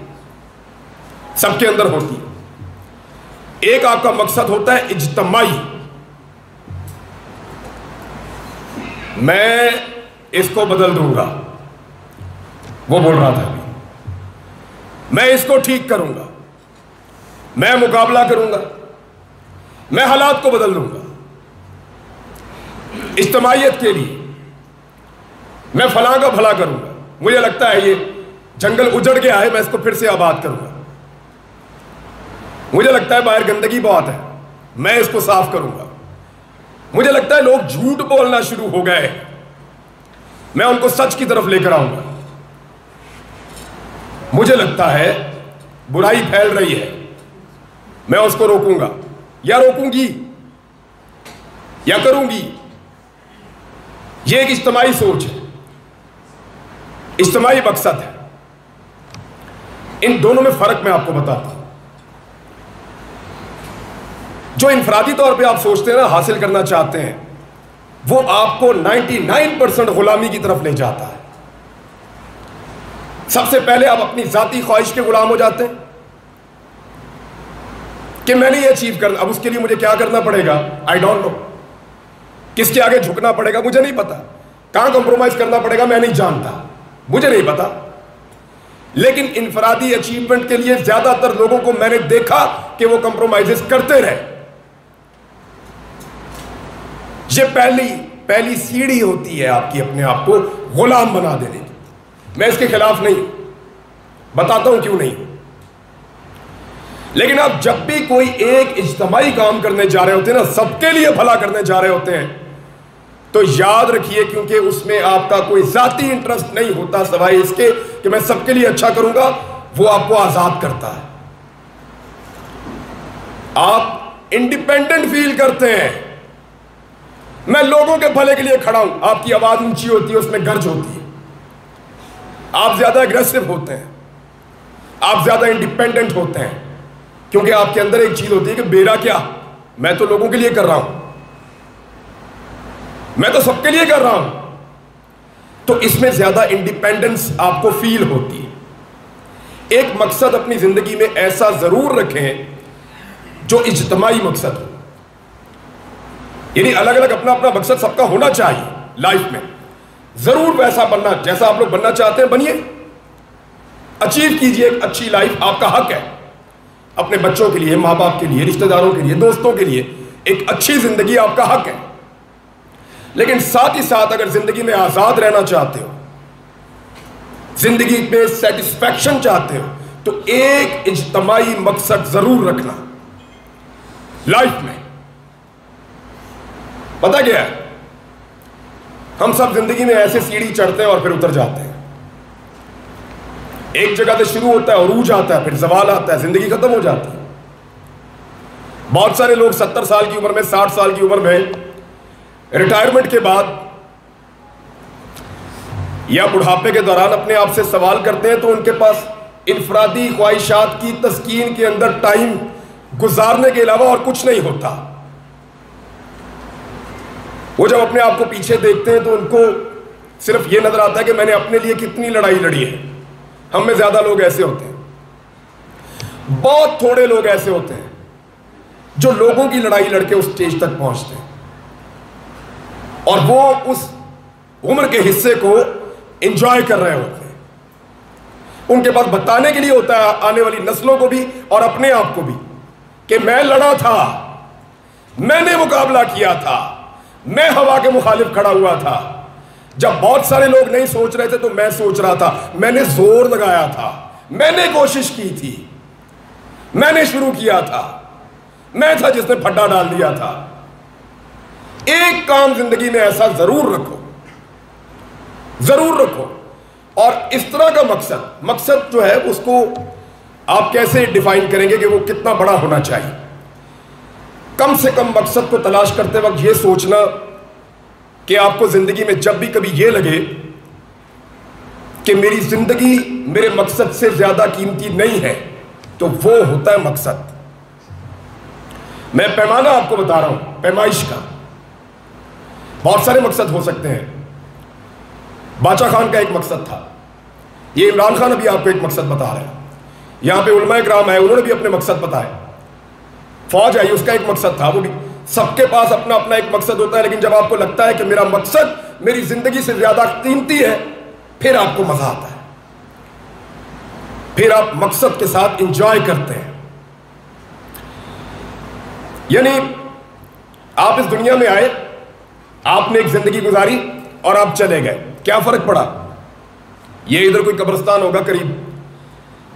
सबके अंदर होती है। एक आपका मकसद होता है इज्तमाही मैं इसको बदल दूँगा। वो बोल रहा था। मैं इसको ठीक करूँगा। मैं मुकाबला करूँगा। मैं हालात को बदल दूँगा। इज्तमाहीत के लिए मैं फला का भला करूँगा। मुझे लगता है ये जंगल उजड़ गया है मैं इसको फिर से आबाद करूँगा। मुझे लगता है बाहर गंदगी बहुत है। मैं इसको साफ़ करूँगा। मुझे लगता है लोग झूठ बोलना शुरू हो गए मैं उनको सच की तरफ़ लेकर आऊँगा। मुझे लगता है बुराई फैल रही है। मैं उसको रोकूँगा। या रोकूँगी, या करूँगी। यह एक इज्तमाही सोच है। इज्तमाही मकसद है। इन दोनों में फ़र्क मैं आपको बताता हूँ। जो इंफरादी तौर पे आप सोचते हैं ना, हासिल करना चाहते हैं, वो आपको 99 परसेंट गुलामी की तरफ़ ले जाता है। सबसे पहले आप अपनी जाती ख्वाहिश के गुलाम हो जाते हैं कि मैंने ये अचीव करना, अब उसके लिए मुझे क्या करना पड़ेगा? आई डोंट नो किसके आगे झुकना पड़ेगा? मुझे नहीं पता। कहाँ कंप्रोमाइज करना पड़ेगा? मैं नहीं जानता। मुझे नहीं पता। लेकिन इंफरादी अचीवमेंट के लिए ज़्यादातर लोगों को मैंने देखा कि वो कंप्रोमाइजेस करते रहे। ये पहली पहली सीढ़ी होती है आपकी अपने आप को गुलाम बना देने की। मैं इसके खिलाफ नहीं, बताता हूँ क्यों नहीं। लेकिन आप जब भी कोई एक इज्तमाही काम करने जा रहे होते हैं ना, सबके लिए भला करने जा रहे होते हैं तो याद रखिए क्योंकि उसमें आपका कोई जाती इंटरेस्ट नहीं होता सवाई इसके कि मैं सबके लिए अच्छा करूँगा, वो आपको आज़ाद करता है। आप इंडिपेंडेंट फील करते हैं। मैं लोगों के भले के लिए खड़ा हूँ, आपकी आवाज़ ऊँची होती है, उसमें गर्ज होती है। आप ज़्यादा अग्रेसिव होते हैं। आप ज़्यादा इंडिपेंडेंट होते हैं। क्योंकि आपके अंदर एक चीज़ होती है कि बेरा क्या? मैं तो लोगों के लिए कर रहा हूँ। मैं तो सबके लिए कर रहा हूँ। तो इसमें ज़्यादा इंडिपेंडेंस आपको फील होती है। एक मकसद अपनी ज़िंदगी में ऐसा ज़रूर रखें जो इज्तमाही मकसद हो। यानी अलग अलग अपना अपना मकसद सबका होना चाहिए लाइफ में। ज़रूर वैसा बनना, जैसा आप लोग बनना चाहते हैं, बनिए। अचीव कीजिए एक अच्छी लाइफ आपका हक है। अपने बच्चों के लिए माँ बाप के लिए, रिश्तेदारों के लिए, दोस्तों के लिए एक अच्छी ज़िंदगी आपका हक है। लेकिन साथ ही साथ अगर ज़िंदगी में आज़ाद रहना चाहते हो, ज़िंदगी में सेटिस्फैक्शन चाहते हो तो एक इज्तमाही मकसद ज़रूर रखना। लाइफ में। पता क्या है? हम सब ज़िंदगी में ऐसे सीढ़ी चढ़ते हैं और फिर उतर जाते हैं। एक जगह से शुरू होता है अरूज आता है, फिर जवाल आता है, ज़िंदगी खत्म हो जाती है। बहुत सारे लोग सत्तर साल की उम्र में, साठ साल की उम्र में रिटायरमेंट के बाद या बुढ़ापे के दौरान अपने आप से सवाल करते हैं तो उनके पास इनफरादी ख्वाहिशात की तस्कीन के अंदर टाइम गुजारने के अलावा और कुछ नहीं होता। वो जब अपने आप को पीछे देखते हैं तो उनको सिर्फ़ ये नज़र आता है कि मैंने अपने लिए कितनी लड़ाई लड़ी है। हम में ज़्यादा लोग ऐसे होते हैं। बहुत थोड़े लोग ऐसे होते हैं जो लोगों की लड़ाई लड़के उस स्टेज तक पहुँचते हैं। और वो उस उम्र के हिस्से को एंजॉय कर रहे होते हैं। उनके पास बताने के लिए होता है आने वाली नस्लों को भी और अपने आप को भी कि मैं लड़ा था, मैंने मुकाबला किया था। मैं हवा के मुखालिफ खड़ा हुआ था। जब बहुत सारे लोग नहीं सोच रहे थे तो मैं सोच रहा था, मैंने ज़ोर लगाया था, मैंने कोशिश की थी, मैंने शुरू किया था, मैं था जिसने फड्डा डाल दिया था। एक काम ज़िंदगी में ऐसा ज़रूर रखो ज़रूर रखो। और इस तरह का मकसद मकसद जो है उसको आप कैसे डिफाइन करेंगे कि वो कितना बड़ा होना चाहिए? कम से कम मकसद को तलाश करते वक्त ये सोचना कि आपको ज़िंदगी में जब भी कभी ये लगे कि मेरी ज़िंदगी मेरे मकसद से ज़्यादा कीमती नहीं है तो वो होता है मकसद। मैं पैमाना आपको बता रहा हूँ, पैमाइश का। बहुत सारे मकसद हो सकते हैं। बादशाह खान का एक मकसद था। ये इमरान खान अभी आपको एक मकसद बता रहे हैं। यहाँ पे उलमा कराम है, उन्होंने भी अपने मकसद बताए। फौज आई, उसका एक मकसद था, वो भी। सबके पास अपना अपना एक मकसद होता है, लेकिन जब आपको लगता है कि मेरा मकसद मेरी ज़िंदगी से ज़्यादा कीमती है, फिर आपको मज़ा आता है। फिर आप मकसद के साथ इंजॉय करते हैं। यानी, आप इस दुनिया में आए, आपने एक ज़िंदगी गुजारी और आप चले गए। क्या फ़र्क पड़ा? ये इधर कोई कब्रस्तान होगा करीब।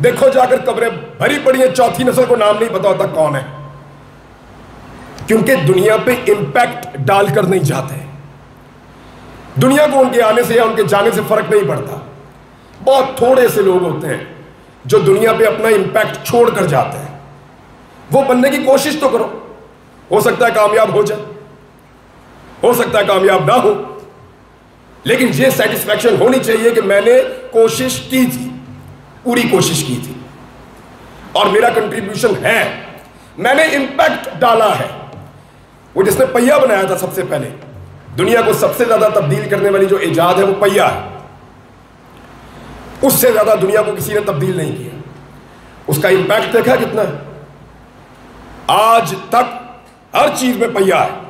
देखो जाकर कब्रें भरी पड़ी है, चौथी नस्ल को नाम नहीं पता होता कौन है। क्योंकि दुनिया पे इंपैक्ट डालकर नहीं जाते। दुनिया को उनके आने से या उनके जाने से फ़र्क नहीं पड़ता। बहुत थोड़े से लोग होते हैं जो दुनिया पे अपना इंपैक्ट छोड़कर जाते हैं। वो बनने की कोशिश तो करो। हो सकता है कामयाब हो जाए। हो सकता है कामयाब ना हो। लेकिन ये सेटिस्फैक्शन होनी चाहिए कि मैंने कोशिश की थी। पूरी कोशिश की थी। और मेरा कंट्रीब्यूशन है। मैंने इंपैक्ट डाला है। वो जिसने पहिया बनाया था सबसे पहले, दुनिया को सबसे ज़्यादा तब्दील करने वाली जो ईजाद है वो पहिया है। उससे ज़्यादा दुनिया को किसी ने तब्दील नहीं किया। उसका इंपैक्ट देखा कितना? है आज तक हर चीज़ में पहिया है।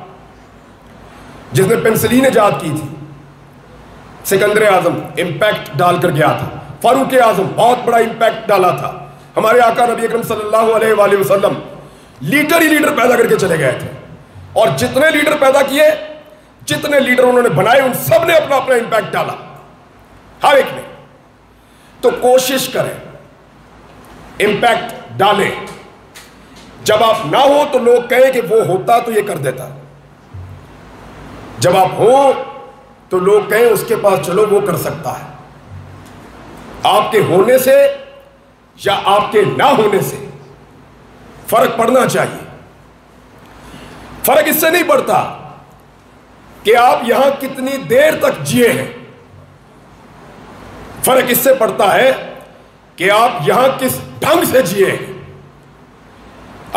जिसने पेंसिलीन ईजाद की थी, सिकंदर आज़म इंपैक्ट डालकर गया था। फारूक आज़म बहुत बड़ा इंपैक्ट डाला था। हमारे आका नबी अकरम सल्लल्लाहु अलैहि वसल्लम लीडर ही लीडर पैदा करके चले गए थे। और जितने लीडर पैदा किए, जितने लीडर उन्होंने बनाए, उन सबने अपना अपना इंपैक्ट डाला। हर एक ने। तो कोशिश करें इंपैक्ट डालें। जब आप ना हो तो लोग कहें कि वो होता तो ये कर देता। जब आप हो तो लोग कहें उसके पास चलो, वो कर सकता है। आपके होने से या आपके ना होने से फ़र्क पड़ना चाहिए। फ़र्क इससे नहीं पड़ता कि आप यहाँ कितनी देर तक जिए हैं। फ़र्क इससे पड़ता है कि आप यहाँ किस ढंग से जिए हैं।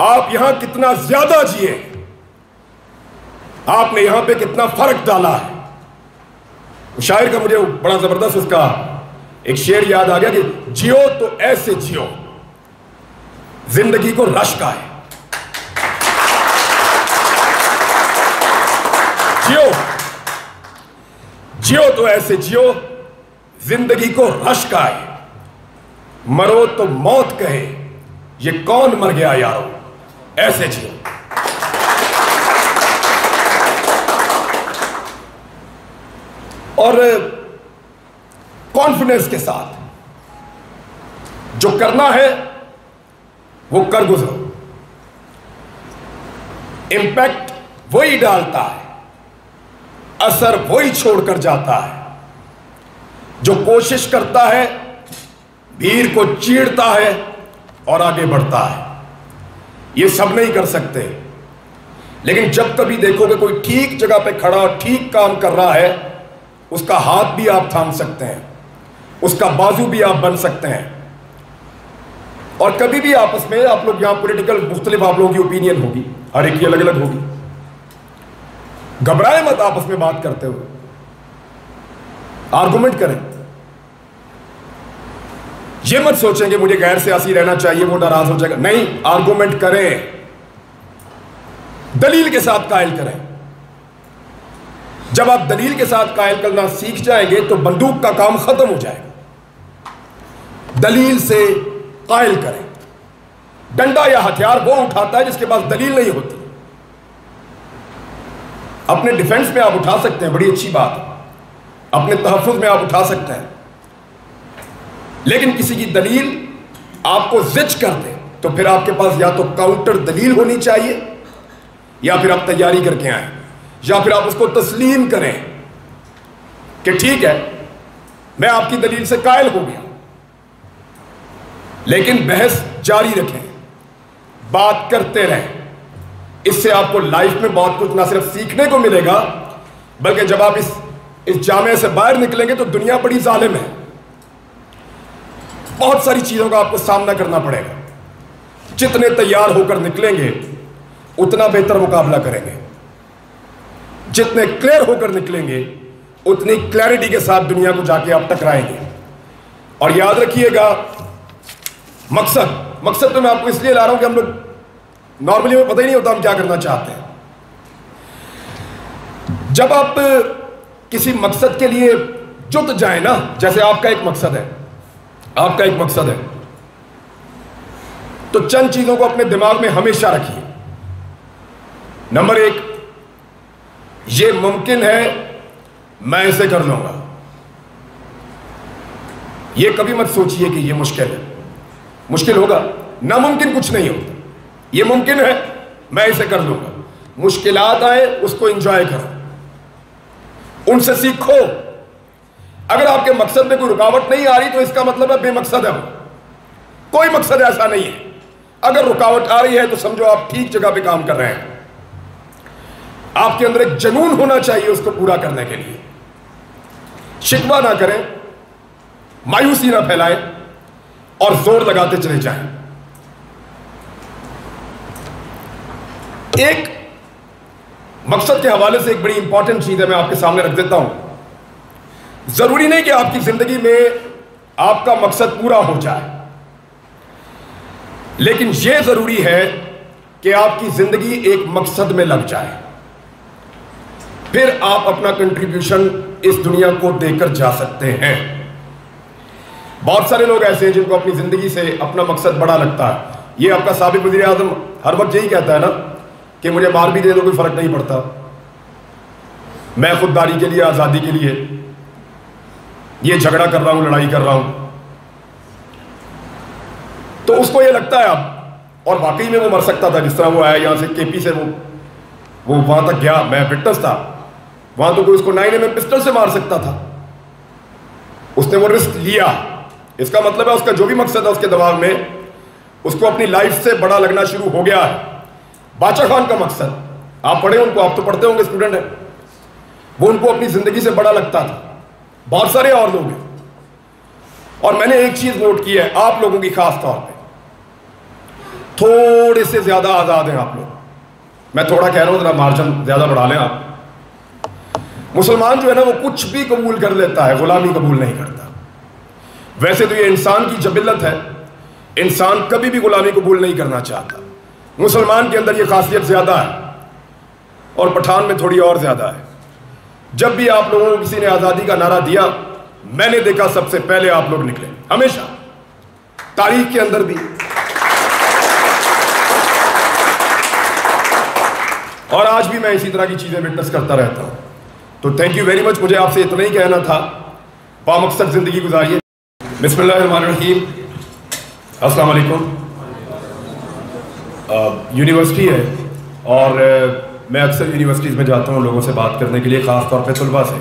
आप यहाँ कितना ज़्यादा जिए आपने यहाँ पे कितना फ़र्क डाला है। शायर का मुझे बड़ा ज़बरदस्त उसका एक शेर याद आ गया कि जियो तो ऐसे जियो, ज़िंदगी को रश का है। जियो। जियो तो ऐसे जियो, ज़िंदगी को रश का है मरो तो मौत कहे, ये कौन मर गया यारो? ऐसे जियो। और कॉन्फिडेंस के साथ, जो करना है, वो कर गुजरो। इंपैक्ट वही डालता है। असर वही छोड़कर जाता है, जो कोशिश करता है भीड़ को चीड़ता है और आगे बढ़ता है। ये सब नहीं कर सकते। लेकिन जब कभी देखोगे कोई ठीक जगह पे खड़ा ठीक काम कर रहा है, उसका हाथ भी आप थाम सकते हैं, उसका बाजू भी आप बन सकते हैं। और कभी भी आपस में आप लोग यहाँ पॉलिटिकल मुख्तलिफ़ आप लोगों की ओपिनियन होगी, हर एक की अलग अलग होगी। घबराए मत आपस में बात करते हुए। आर्गुमेंट करें। ये मत सोचेंगे, मुझे गैर से सियासी रहना चाहिए, वो नाराज़ हो जाएगा। नहीं आर्गुमेंट करें। दलील के साथ कायल करें। जब आप दलील के साथ कायल करना सीख जाएँगे तो बंदूक का काम खत्म हो जाएगा। दलील से कायल करें। डंडा या हथियार वो उठाता है जिसके पास दलील नहीं होती। अपने डिफेंस में आप उठा सकते हैं, बड़ी अच्छी बात। अपने तहफ़ में आप उठा सकते हैं। लेकिन किसी की दलील आपको जिच कर दे तो फिर आपके पास या तो काउंटर दलील होनी चाहिए, या फिर आप तैयारी करके आए, या फिर आप उसको तस्लीम करें कि ठीक है, मैं आपकी दलील से कायल हो गया। लेकिन बहस जारी रखें, बात करते रहें। इससे आपको लाइफ में बहुत कुछ ना सिर्फ़ सीखने को मिलेगा, बल्कि जब आप इस इस जामे से बाहर निकलेंगे तो दुनिया बड़ी जालिम है। बहुत सारी चीज़ों का आपको सामना करना पड़ेगा। जितने तैयार होकर निकलेंगे, उतना बेहतर मुकाबला करेंगे। जितने क्लियर होकर निकलेंगे, उतनी क्लैरिटी के साथ दुनिया को जाके आप टकराएँगे। और याद रखिएगा, मकसद मकसद तो मैं आपको इसलिए ला रहा हूँ कि हम लोग नॉर्मली में पता ही नहीं होता हम क्या करना चाहते हैं। जब आप किसी मकसद के लिए जुट जाए ना, जैसे आपका एक मकसद है, आपका एक मकसद है तो चंद चीज़ों को अपने दिमाग में हमेशा रखिए। नंबर एक, ये मुमकिन है, मैं इसे कर लूँगा। ये कभी मत सोचिए कि ये मुश्किल है। मुश्किल होगा, नामुमकिन कुछ नहीं होता। ये मुमकिन है, मैं इसे कर लूँगा मुश्किल आए, उसको इंजॉय करो। उनसे सीखो। अगर आपके मकसद में कोई रुकावट नहीं आ रही तो इसका मतलब है बेमकसद है कोई मकसद ऐसा नहीं है। अगर रुकावट आ रही है तो समझो आप ठीक जगह पे काम कर रहे हैं। आपके अंदर एक जनून होना चाहिए उसको पूरा करने के लिए। शिकवा ना करें, मायूसी ना फैलाएँ और ज़ोर लगाते चले जाएँ। एक मकसद के हवाले से एक बड़ी इंपॉर्टेंट चीज़ है, मैं आपके सामने रख देता हूँ। ज़रूरी नहीं कि आपकी ज़िंदगी में आपका मकसद पूरा हो जाए। लेकिन यह ज़रूरी है कि आपकी ज़िंदगी एक मकसद में लग जाए। फिर आप अपना कंट्रीब्यूशन इस दुनिया को देकर जा सकते हैं। बहुत सारे लोग ऐसे हैं जिनको अपनी ज़िंदगी से अपना मकसद बड़ा लगता है। ये आपका सबक वजी आज़म हर वक्त यही कहता है ना कि मुझे मार भी दे दो, कोई फ़र्क नहीं पड़ता। मैं खुददारी के लिए, आज़ादी के लिए ये झगड़ा कर रहा हूँ, लड़ाई कर रहा हूँ। तो उसको ये लगता है अब, और वाकई में वो मर सकता था, जिस तरह वो आया यहाँ से केपी से वो वो वहाँ तक गया। मैं फिटनेस था। वहाँ तो कोई उसको नाइन में पिस्टल से मार सकता था। उसने वो रिस्क लिया। इसका मतलब है उसका जो भी मकसद है उसके दिमाग में, उसको अपनी लाइफ से बड़ा लगना शुरू हो गया है। बादशाह खान का मकसद। आप पढ़े, उनको आप तो पढ़ते होंगे स्टूडेंट है। वो उनको अपनी ज़िंदगी से बड़ा लगता था। बहुत सारे और लोग हैं। और मैंने एक चीज़ नोट की है, आप लोगों की खास तौर पे। थोड़े से ज़्यादा आज़ाद हैं आप लोग। मैं थोड़ा कह रहा हूँ, जरा मार्जिन ज़्यादा बढ़ा लें आप। मुसलमान जो है ना, वो कुछ भी कबूल कर लेता है, गुलामी कबूल नहीं करता। वैसे तो ये इंसान की जबिलत है। इंसान कभी भी गुलामी कबूल नहीं करना चाहता। मुसलमान के अंदर ये खासियत ज़्यादा है और पठान में थोड़ी और ज़्यादा है। जब भी आप लोगों को किसी ने आज़ादी का नारा दिया, मैंने देखा सबसे पहले आप लोग निकले। हमेशा। तारीख के अंदर भी। और आज भी मैं इसी तरह की चीज़ें विटनेस करता रहता हूँ। तो थैंक यू वेरी मच मुझे आपसे इतना ही कहना था। बामकसद ज़िंदगी गुजारिए। अस्सलाम वालेकुम। यूनिवर्सिटी है और मैं अक्सर यूनिवर्सिटीज़ में जाता हूँ लोगों से बात करने के लिए ख़ास तौर पे तलबा से।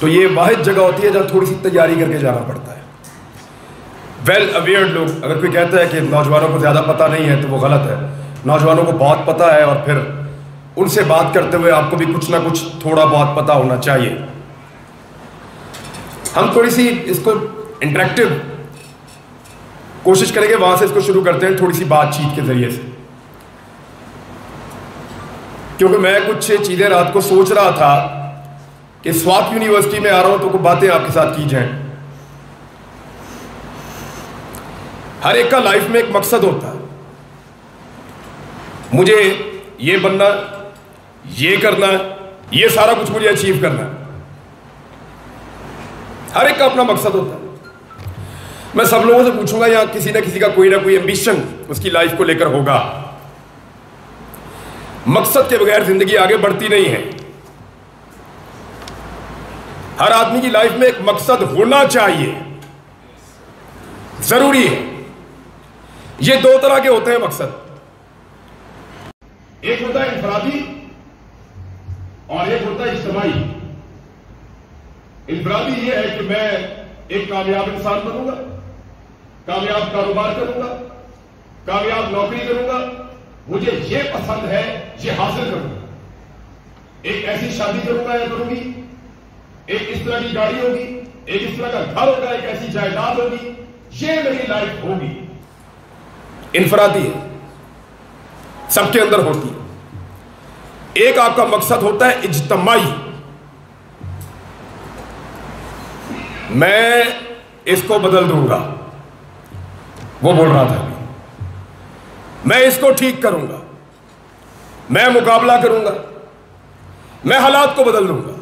तो ये वाद जगह होती है जहाँ थोड़ी सी तैयारी करके जाना पड़ता है। वेल well अवेयर लोग, अगर कोई कहता है कि नौजवानों को ज़्यादा पता नहीं है तो वो गलत है। नौजवानों को बहुत पता है और फिर उनसे बात करते हुए आपको भी कुछ ना कुछ थोड़ा बहुत पता होना चाहिए। हम थोड़ी सी इसको इंटरेक्टिव कोशिश करेंगे वहाँ से इसको शुरू करते हैं थोड़ी सी बातचीत के ज़रिए से। क्योंकि मैं कुछ चीज़ें रात को सोच रहा था कि स्वात यूनिवर्सिटी में आ रहा हूँ तो कुछ बातें आपके साथ की जाएँ। हर एक का लाइफ में एक मकसद होता है। मुझे ये बनना, ये करना, ये सारा कुछ मुझे अचीव करना। है हर एक का अपना मकसद होता है। मैं सब लोगों से पूछूँगा, यहाँ किसी ना किसी का कोई ना कोई एम्बिशन उसकी लाइफ को लेकर होगा। मकसद के बगैर ज़िंदगी आगे बढ़ती नहीं है। हर आदमी की लाइफ में एक मकसद होना चाहिए। ज़रूरी है। ये दो तरह के होते हैं मकसद। एक होता है इंफरादी और एक होता है इज्तमाही। इंफरादी ये है कि मैं एक कामयाब इंसान बनूँगा। कामयाब कारोबार करूँगा, कामयाब नौकरी करूँगा, मुझे ये पसंद है, ये हासिल करूँगा। एक ऐसी शादी करूँगा या करूँगी, एक इस तरह की गाड़ी होगी, एक इस तरह का घर होगा, एक ऐसी जायदाद होगी, ये मेरी लाइफ होगी। इंफरादी है, सबके अंदर होती है। एक आपका मकसद होता है इज्तमाही मैं इसको बदल दूँगा। वो बोल रहा था। मैं इसको ठीक करूँगा। मैं मुकाबला करूँगा। मैं हालात को बदल दूँगा।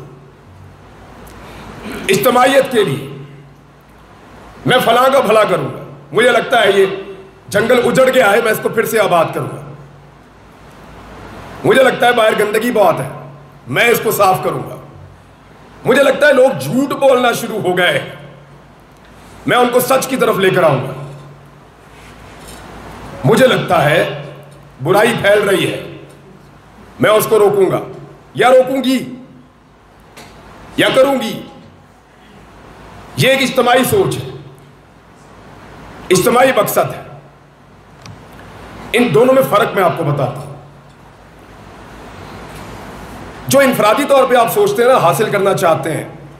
इज्तमाहीत के लिए मैं फला का भला करूँगा। मुझे लगता है ये जंगल उजड़ गया है, मैं इसको फिर से आबाद करूँगा। मुझे लगता है बाहर गंदगी बहुत है, मैं इसको साफ़ करूँगा। मुझे लगता है लोग झूठ बोलना शुरू हो गए मैं उनको सच की तरफ़ लेकर आऊँगा। मुझे लगता है बुराई फैल रही है। मैं उसको रोकूँगा। या रोकूँगी, या करूँगी। यह एक इज्तमाही सोच है। इज्तमाही मकसद है। इन दोनों में फ़र्क मैं आपको बताता हूँ। जो इंफरादी तौर पे आप सोचते हैं ना, हासिल करना चाहते हैं,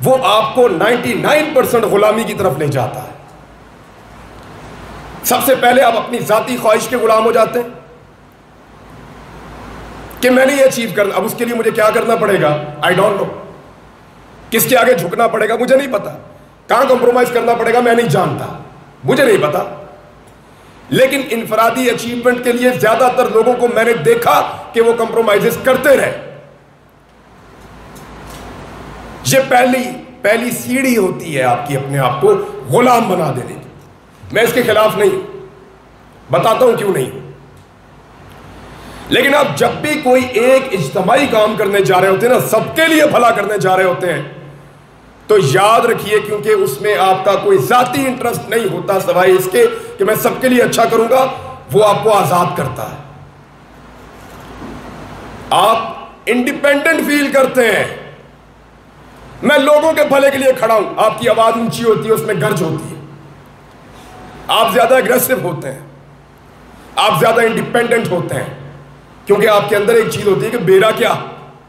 वो आपको 99 परसेंट गुलामी की तरफ़ ले जाता है। सबसे पहले आप अपनी जाती ख्वाहिश के गुलाम हो जाते हैं कि मैंने ये अचीव करना, अब उसके लिए मुझे क्या करना पड़ेगा? आई डोंट नो किसके आगे झुकना पड़ेगा? मुझे नहीं पता। कहाँ कंप्रोमाइज करना पड़ेगा? मैं नहीं जानता। मुझे नहीं पता। लेकिन इंफरादी अचीवमेंट के लिए ज़्यादातर लोगों को मैंने देखा कि वो कंप्रोमाइजेस करते रहे। ये पहली पहली सीढ़ी होती है आपकी अपने आप को गुलाम बना देने की। मैं इसके खिलाफ नहीं बताता हूँ क्यों नहीं लेकिन आप जब भी कोई एक इज्तमाही काम करने जा रहे होते हैं ना, सबके लिए भला करने जा रहे होते हैं तो याद रखिए क्योंकि उसमें आपका कोई जाती इंटरेस्ट नहीं होता सवाई इसके कि मैं सबके लिए अच्छा करूँगा, वो आपको आज़ाद करता है। आप इंडिपेंडेंट फील करते हैं। मैं लोगों के भले के लिए खड़ा हूँ, आपकी आवाज़ ऊँची होती है, उसमें गर्ज होती है। आप ज़्यादा एग्रेसिव होते हैं। आप ज़्यादा इंडिपेंडेंट होते हैं। क्योंकि आपके अंदर एक चीज़ होती है कि बेरा क्या?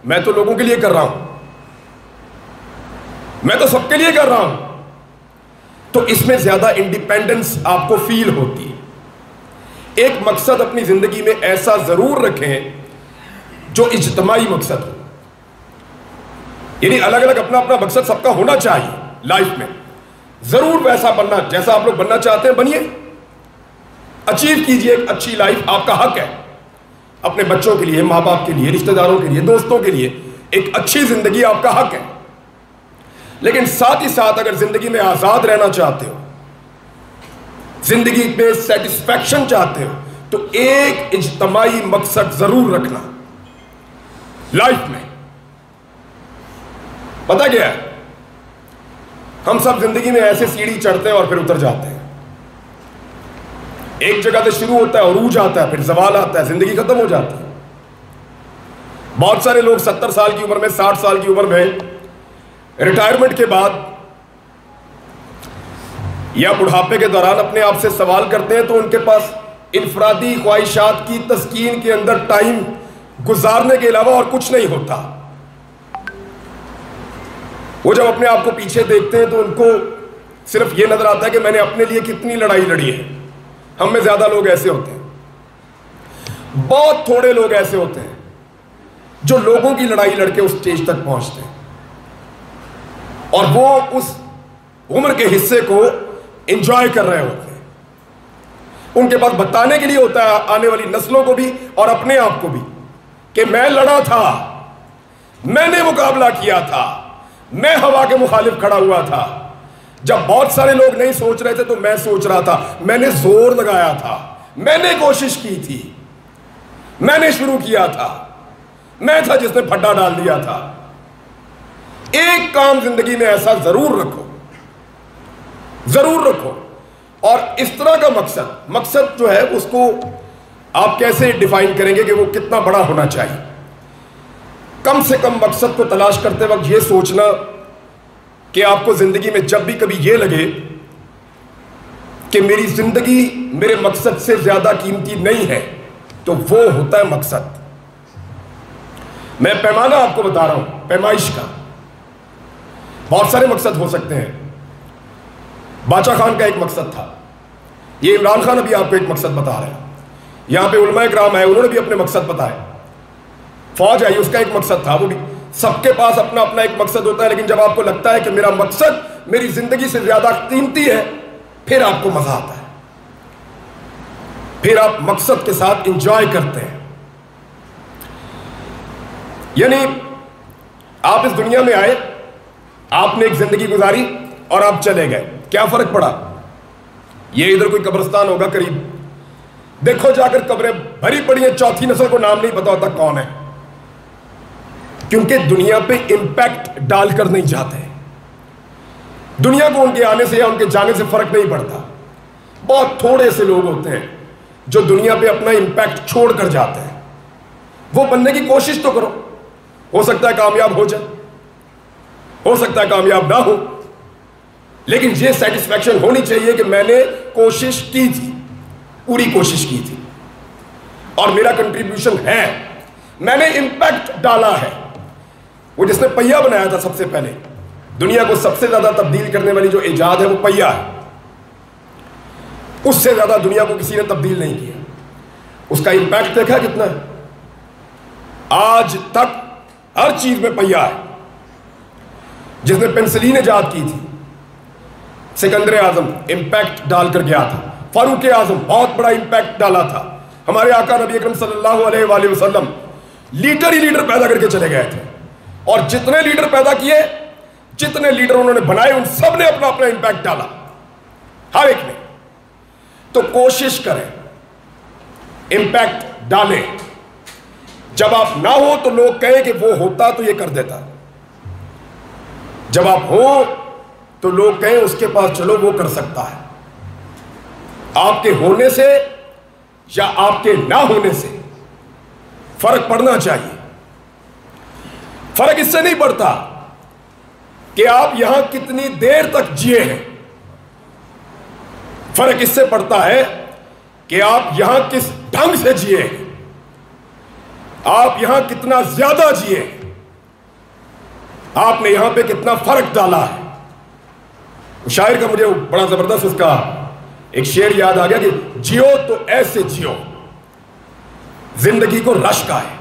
मैं तो लोगों के लिए कर रहा हूँ। मैं तो सबके लिए कर रहा हूँ। तो इसमें ज़्यादा इंडिपेंडेंस आपको फील होती है। एक मकसद अपनी ज़िंदगी में ऐसा ज़रूर रखें जो इज्तमाही मकसद हो। यानी अलग अलग अपना अपना मकसद सबका होना चाहिए लाइफ में। ज़रूर वैसा बनना जैसा आप लोग बनना चाहते हैं, बनिए। अचीव कीजिए एक अच्छी लाइफ आपका हक है। अपने बच्चों के लिए माँ बाप के लिए, रिश्तेदारों के लिए, दोस्तों के लिए एक अच्छी ज़िंदगी आपका हक है। लेकिन साथ ही साथ अगर ज़िंदगी में आज़ाद रहना चाहते हो, ज़िंदगी में सेटिस्फैक्शन चाहते हो तो एक इज्तमाही मकसद ज़रूर रखना। लाइफ में। पता क्या है? हम सब ज़िंदगी में ऐसे सीढ़ी चढ़ते हैं और फिर उतर जाते हैं। एक जगह से शुरू होता है अरूज आता है, फिर जवाल आता है, ज़िंदगी खत्म हो जाती है। बहुत सारे लोग सत्तर साल की उम्र में, साठ साल की उम्र में रिटायरमेंट के बाद या बुढ़ापे के दौरान अपने आप से सवाल करते हैं तो उनके पास इनफरादी ख्वाहिशात की तस्कीन के अंदर टाइम गुजारने के अलावा और कुछ नहीं होता। वो जब अपने आप को पीछे देखते हैं तो उनको सिर्फ़ ये नज़र आता है कि मैंने अपने लिए कितनी लड़ाई लड़ी है। हम में ज़्यादा लोग ऐसे होते हैं। बहुत थोड़े लोग ऐसे होते हैं, जो लोगों की लड़ाई लड़के उस स्टेज तक पहुँचते हैं। और वो उस उम्र के हिस्से को एंजॉय कर रहे होते हैं। उनके पास बताने के लिए होता है, आने वाली नस्लों को भी और अपने आप को भी, कि मैं लड़ा था, मैंने मुकाबला किया था। मैं हवा के मुखालिफ खड़ा हुआ था। जब बहुत सारे लोग नहीं सोच रहे थे तो मैं सोच रहा था, मैंने ज़ोर लगाया था। मैंने कोशिश की थी। मैंने शुरू किया था। मैं था जिसने फड्डा डाल दिया था। एक काम ज़िंदगी में ऐसा ज़रूर रखो। ज़रूर रखो। और इस तरह का मकसद मकसद जो है, उसको आप कैसे डिफाइन करेंगे कि वो कितना बड़ा होना चाहिए? कम से कम मकसद को तलाश करते वक्त ये सोचना कि आपको ज़िंदगी में जब भी कभी ये लगे कि मेरी ज़िंदगी मेरे मकसद से ज़्यादा कीमती नहीं है तो वो होता है मकसद। मैं पैमाना आपको बता रहा हूँ, पैमाइश का। बहुत सारे मकसद हो सकते हैं। बादशाह खान का एक मकसद था। ये इमरान खान अभी आपको एक मकसद बता रहे हैं। यहाँ पे उलमा कराम है, उन्होंने भी अपने मकसद बताए। फौज आई, उसका एक मकसद था, वो भी। सबके पास अपना अपना एक मकसद होता है, लेकिन जब आपको लगता है कि मेरा मकसद मेरी ज़िंदगी से ज़्यादा कीमती है, फिर आपको मज़ा आता है। फिर आप मकसद के साथ इंजॉय करते हैं। यानी, आप इस दुनिया में आए, आपने एक ज़िंदगी गुजारी और आप चले गए। क्या फ़र्क पड़ा? ये इधर कोई कब्रस्तान होगा करीब। देखो जाकर कब्रें भरी पड़ी है, चौथी नस्ल को नाम नहीं पता होता कौन है। क्योंकि दुनिया पे इंपैक्ट डालकर नहीं जाते। दुनिया को उनके आने से या उनके जाने से फ़र्क नहीं पड़ता। बहुत थोड़े से लोग होते हैं जो दुनिया पे अपना इंपैक्ट छोड़ कर जाते हैं। वो बनने की कोशिश तो करो। हो सकता है कामयाब हो जाए। हो सकता है कामयाब ना हो। लेकिन ये सेटिस्फैक्शन होनी चाहिए कि मैंने कोशिश की थी। पूरी कोशिश की थी। और मेरा कंट्रीब्यूशन है। मैंने इंपैक्ट डाला है। वो जिसने पहिया बनाया था सबसे पहले, दुनिया को सबसे ज़्यादा तब्दील करने वाली जो ईजाद है वो पहिया है। उससे ज़्यादा दुनिया को किसी ने तब्दील नहीं किया। उसका इंपैक्ट देखा कितना? है आज तक हर चीज़ में पहिया है। जिसने पेंसिलीन ईजाद की थी, सिकंदर आज़म इंपैक्ट डालकर गया था। फारूक आज़म बहुत बड़ा इंपैक्ट डाला था। हमारे आका नबी अकरम सल्लल्लाहु अलैहि वसल्लम लीडर ही लीडर पैदा करके चले गए थे। और जितने लीडर पैदा किए, जितने लीडर उन्होंने बनाए, उन सबने अपना अपना इंपैक्ट डाला। हर एक ने। तो कोशिश करें इंपैक्ट डालें। जब आप ना हो तो लोग कहें कि वो होता तो ये कर देता। जब आप हो तो लोग कहें उसके पास चलो वो कर सकता है। आपके होने से या आपके ना होने से फ़र्क पड़ना चाहिए। फ़र्क इससे नहीं पड़ता कि आप यहाँ कितनी देर तक जिए हैं। फ़र्क इससे पड़ता है कि आप यहाँ किस ढंग से जिए हैं। आप यहाँ कितना ज़्यादा जिए आपने यहाँ पे कितना फ़र्क डाला है। शायर का मुझे बड़ा ज़बरदस्त उसका एक शेर याद आ गया कि जियो तो ऐसे जियो, ज़िंदगी को रश का है।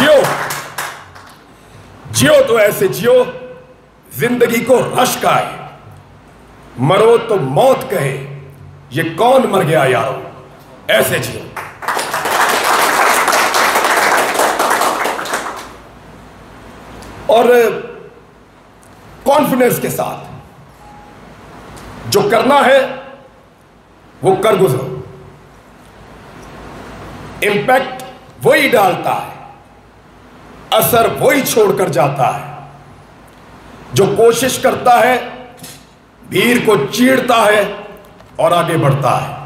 जियो। जियो तो ऐसे जियो, ज़िंदगी को रश का है मरो तो मौत कहे, ये कौन मर गया यारो? ऐसे जियो। और कॉन्फिडेंस के साथ, जो करना है, वो कर गुजरो। इंपैक्ट वही डालता है। असर वही छोड़कर जाता है। जो कोशिश करता है, भीड़ को चीड़ता है और आगे बढ़ता है।